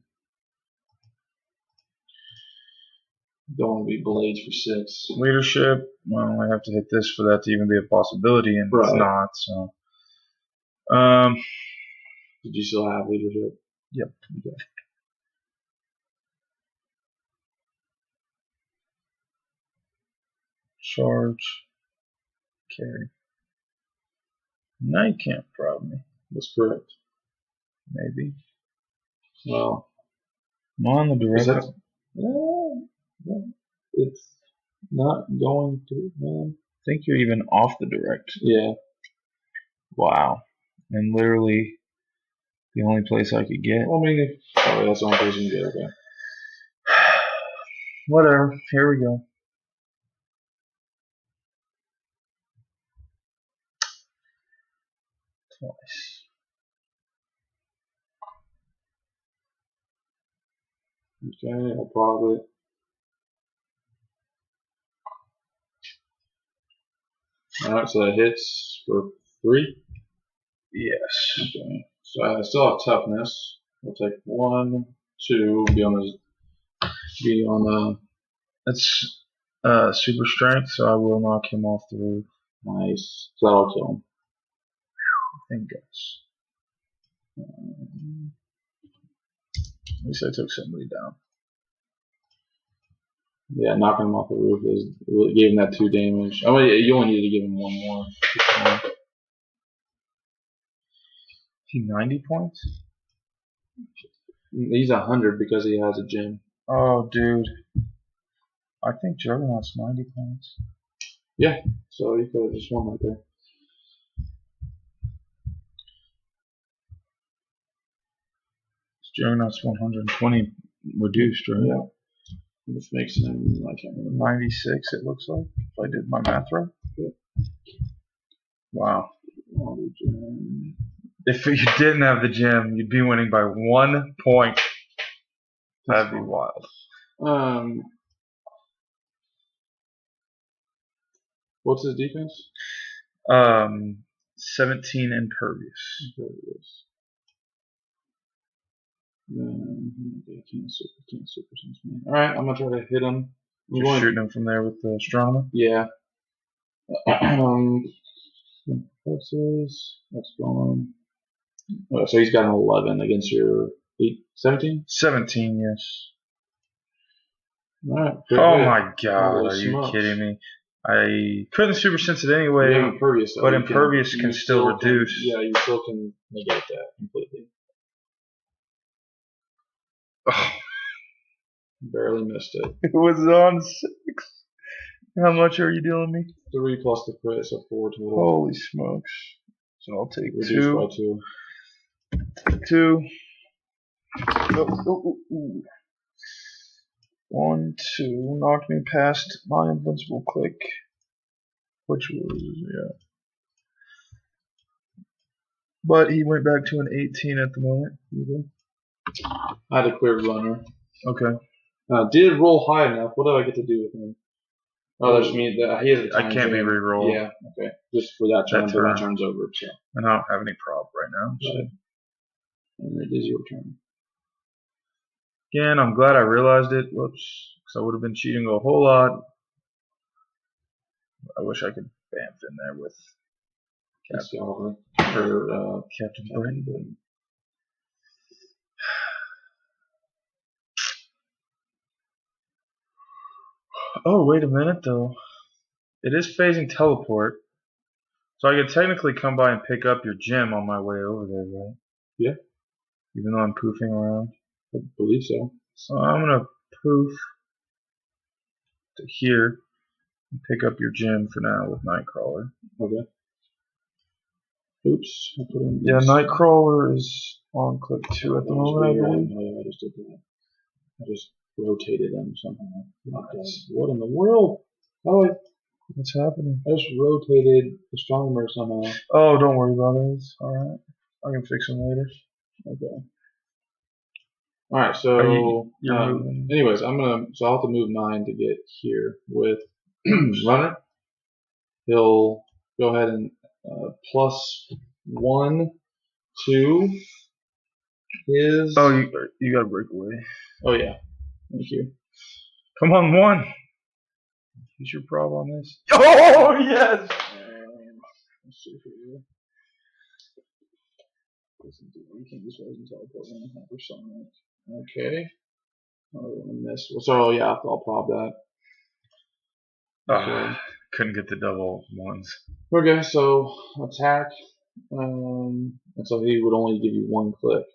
Don't want to be blades for six. Leadership, well, I have to hit this for that to even be a possibility, and it's not, so. Um, Did you still have leadership? Yep. Okay. charge, carry. Now you can't prob me, That's correct. maybe. Well, I'm on the is direct. that, yeah, yeah, it's not going to, man. I think you're even off the direct. Yeah. Wow. And literally the only place I could get. Well, I mean, oh, that's the only place you can get. Okay. Whatever. Here we go. Twice. Okay, I'll probably. Alright, so that hits for three. Yes. Okay. So I still have toughness. We'll take one, two, be on the be on the That's uh, super strength, so I will knock him off the roof. nice. So that'll kill him. Thank goodness. Um, at least I took somebody down. Yeah, knocking him off the roof is gave him that two damage. Oh, yeah, you only need to give him one more. He 90 points? He's a hundred because he has a gem. Oh, dude. I think Juggernaut's 90 points. Yeah, so you could have just won right there. Juggernaut's 120 reduced, right? Yeah. Which makes him I can't remember. 96, it looks like, if I did my math right. Yeah. Wow. If you didn't have the gem, you'd be winning by one point. That'd be wild. Um, what's his defense? Um, 17 impervious. Impervious. Um, okay, can't super, can't super sense me. All right, I'm gonna try to hit him. I'm You're going- shooting him from there with the astronomer. Yeah. Um. That's gone. Uh, so he's got an 11 against your eight, 17. 17, yes. All right. Oh my god, Holy are you smokes. kidding me? I couldn't super sense it anyway. Yeah, impervious. though. but You impervious can you still reduce. yeah, you still can negate that completely. Oh, Barely missed it. it was on six. How much are you dealing me? Three plus the crit, so four total. Holy smokes. So I'll take Reduced two. by two. Two. Oh, oh. One, two. Knocked me past my invincible click. Which was, yeah. But he went back to an 18 at the moment. I had a clear runner. Okay. Uh, did roll high enough. What do I get to do with him? Oh, that me. means that he has a I can't be frame. re-rolled. Yeah, okay. Just for that turn, That but that turn. turn's over. So. And I don't have any prob right now. So. And it is your turn. Again, I'm glad I realized it. Whoops. Because I would have been cheating a whole lot. I wish I could bamf in there with Excalibur. For, uh, Captain. Captain Oh, wait a minute though. It is phasing teleport. So I could technically come by and pick up your gem on my way over there, right? Yeah. Even though I'm poofing around. I believe so. So I'm gonna poof to here and pick up your gem for now with Nightcrawler. Okay. Oops. I put in Yeah. Nightcrawler is on click two at the moment, I believe. Oh, yeah, I just did that. I just rotated them somehow. That. What in the world? How do I, What's happening? I just rotated the astronomer somehow. Oh, don't worry about it. It's alright. I can fix them later. Okay. All right. So, Are you- um, anyways, I'm gonna. So I'll have to move nine to get here with runner. He'll go ahead and uh, plus one to his. Oh, you you gotta break away. Oh yeah. Thank you. Come on, one. Use your prob on this. Oh yes. Um, let's see here. Doesn't do anything. This wasn't teleport in hypersonic. Okay. Oh, I'm gonna miss. Well, so yeah, I'll prob that. Ah, couldn't get the double ones. Okay, so attack. Um, and so he would only give you one click.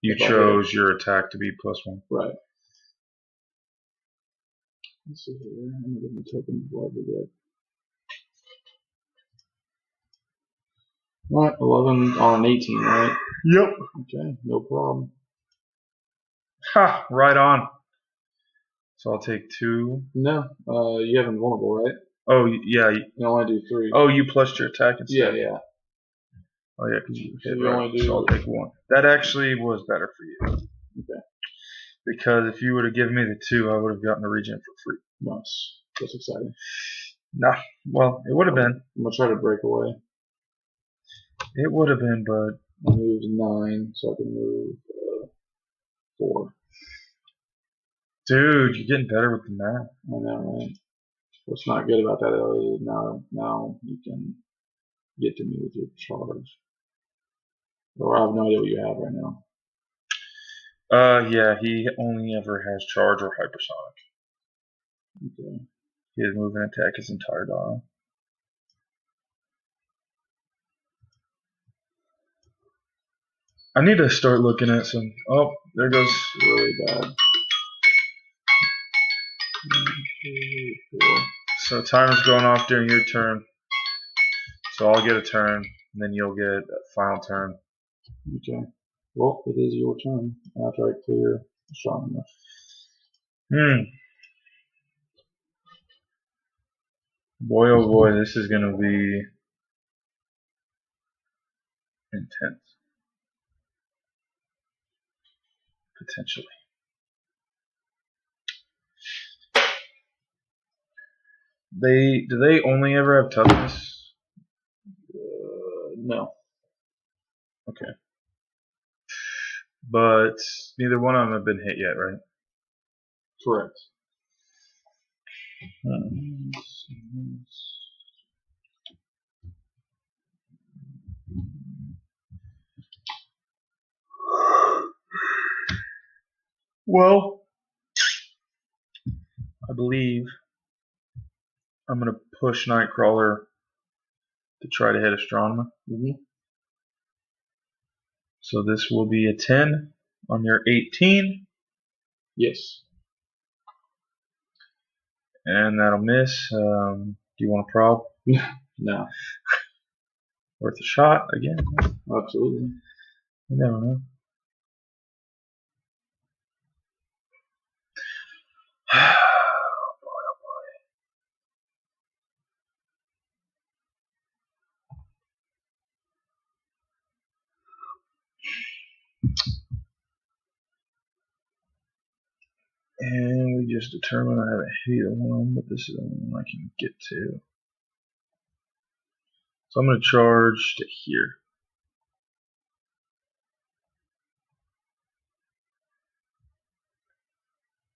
You chose your attack to be plus one. Right. Let's see here. I'm gonna give him token of blood to get. Alright, 11 on an 18, right? Yep. Okay, no problem. Ha! Right on. So I'll take two. No, uh, you have invulnerable, right? Oh yeah. you- You only do three. Oh, you plused your attack instead. yeah, yeah. Oh yeah, because you So hit right. only do- So I'll take one. That actually was better for you. Okay. Because if you would have given me the two, I would have gotten the regen for free. Nice. That's exciting. Nah. Well, it would have been. I'm gonna try to break away. It would have been, but I moved nine, so I can move uh, four. dude, you're getting better with the math. I know, right? What's not good about that though now now you can get to me with your charge. Or I have no idea what you have right now. Uh, yeah, he only ever has charge or hypersonic. Okay. He has move and attack his entire dial. I need to start looking at some. Oh, there goes. Really bad. One, two, four. So timer's going off during your turn. So I'll get a turn, and then you'll get a final turn. Okay. Well, it is your turn after I clear astronomer. Hmm. Boy, oh boy, this is gonna be intense. Potentially. They do they only ever have toughness? Uh, no. Okay. But neither one of them have been hit yet, right? Correct. Well, I believe I'm gonna push Nightcrawler to try to hit Astronomer. Mm-hmm. So this will be a 10 on your 18, Yes. and that'll miss. Um, do you want a prob? No. Worth a shot again? Absolutely. You never know. And we just determined I haven't hit either one, but this is the only one I can get to. So I'm going to charge to here.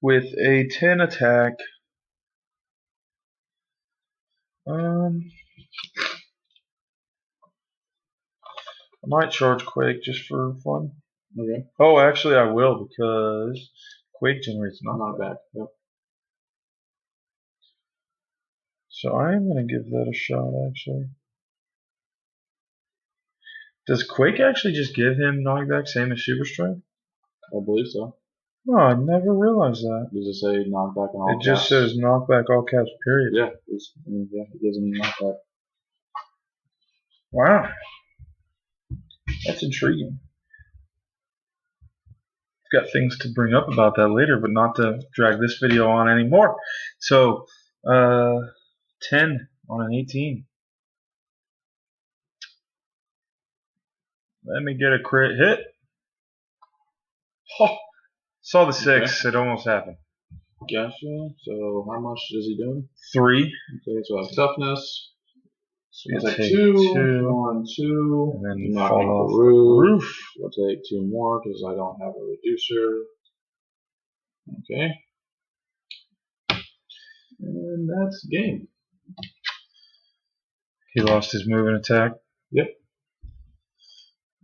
With a 10 attack. Um, I might charge Quake just for fun. Okay. Oh, actually, I will because Quake generates knockback. not back. Yep. So I am going to give that a shot, actually. Does Quake actually just give him knockback, same as Super Strength? I believe so. Oh, I never realized that. Does it say knockback and all It just says knockback all caps period. Yeah, it's, I mean, yeah, it gives them knockback. Wow. That's intriguing. Got things to bring up about that later, but not to drag this video on anymore. So, uh, 10 on an 18. Let me get a crit hit. Oh, saw the six. It almost happened. Gotcha. So how much is he doing? Three. Okay, so I have toughness. So you take take two, two. one, two, And then You knock fall off the roof. roof. I'll take two more because I don't have a reducer. Okay. And that's game. He lost his move and attack. Yep.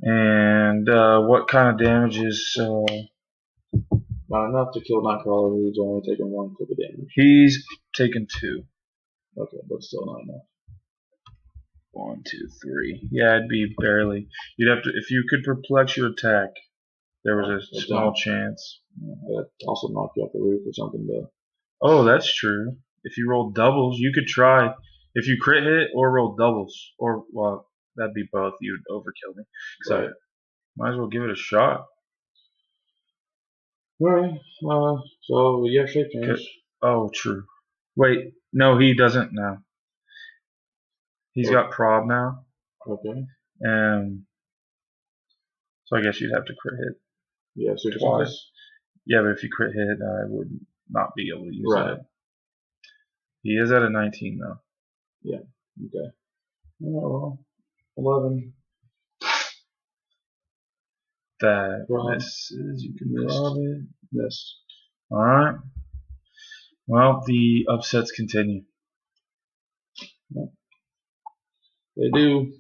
And uh, what kind of damage is uh, Not enough to kill Nightcrawler who's only taking one click of damage. he's taken two. Okay, but still not enough. One, two, three. Yeah, it'd be barely. You'd have to if you could perplex your attack. There was a small chance. I'd also knock you off the roof or something, but Oh, that's true. If you roll doubles, you could try. If you crit hit or roll doubles, or well, that'd be both. You'd overkill me. So Right. might as well give it a shot. Alright, uh, so yeah, change. Okay. Oh, true. Wait, no, he doesn't now. He's got prob now, Okay. and so I guess you'd have to crit hit. Yeah, so Twice. Yeah, but if you crit hit, I would not be able to use Right. that. He is at a 19 though. Yeah. Okay. Oh, well, 11. That Prob. misses. You can Missed. it. Missed. All right. Well, the upsets continue. They do.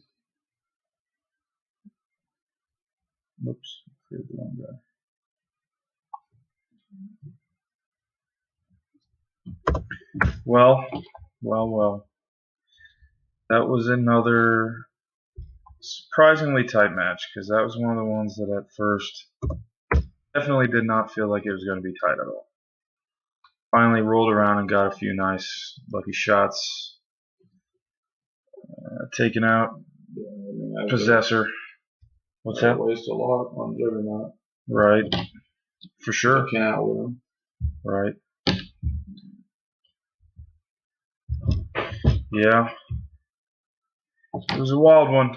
Oops, cleared the wrong guy. Well, well, well. That was another surprisingly tight match because that was one of the ones that at first definitely did not feel like it was going to be tight at all. Finally rolled around and got a few nice lucky shots. Uh, taken out I Possessor. What's that? Waste a lot on Juggernaut. Right. For sure. Can't outwit him. Right. Yeah. It was a wild one.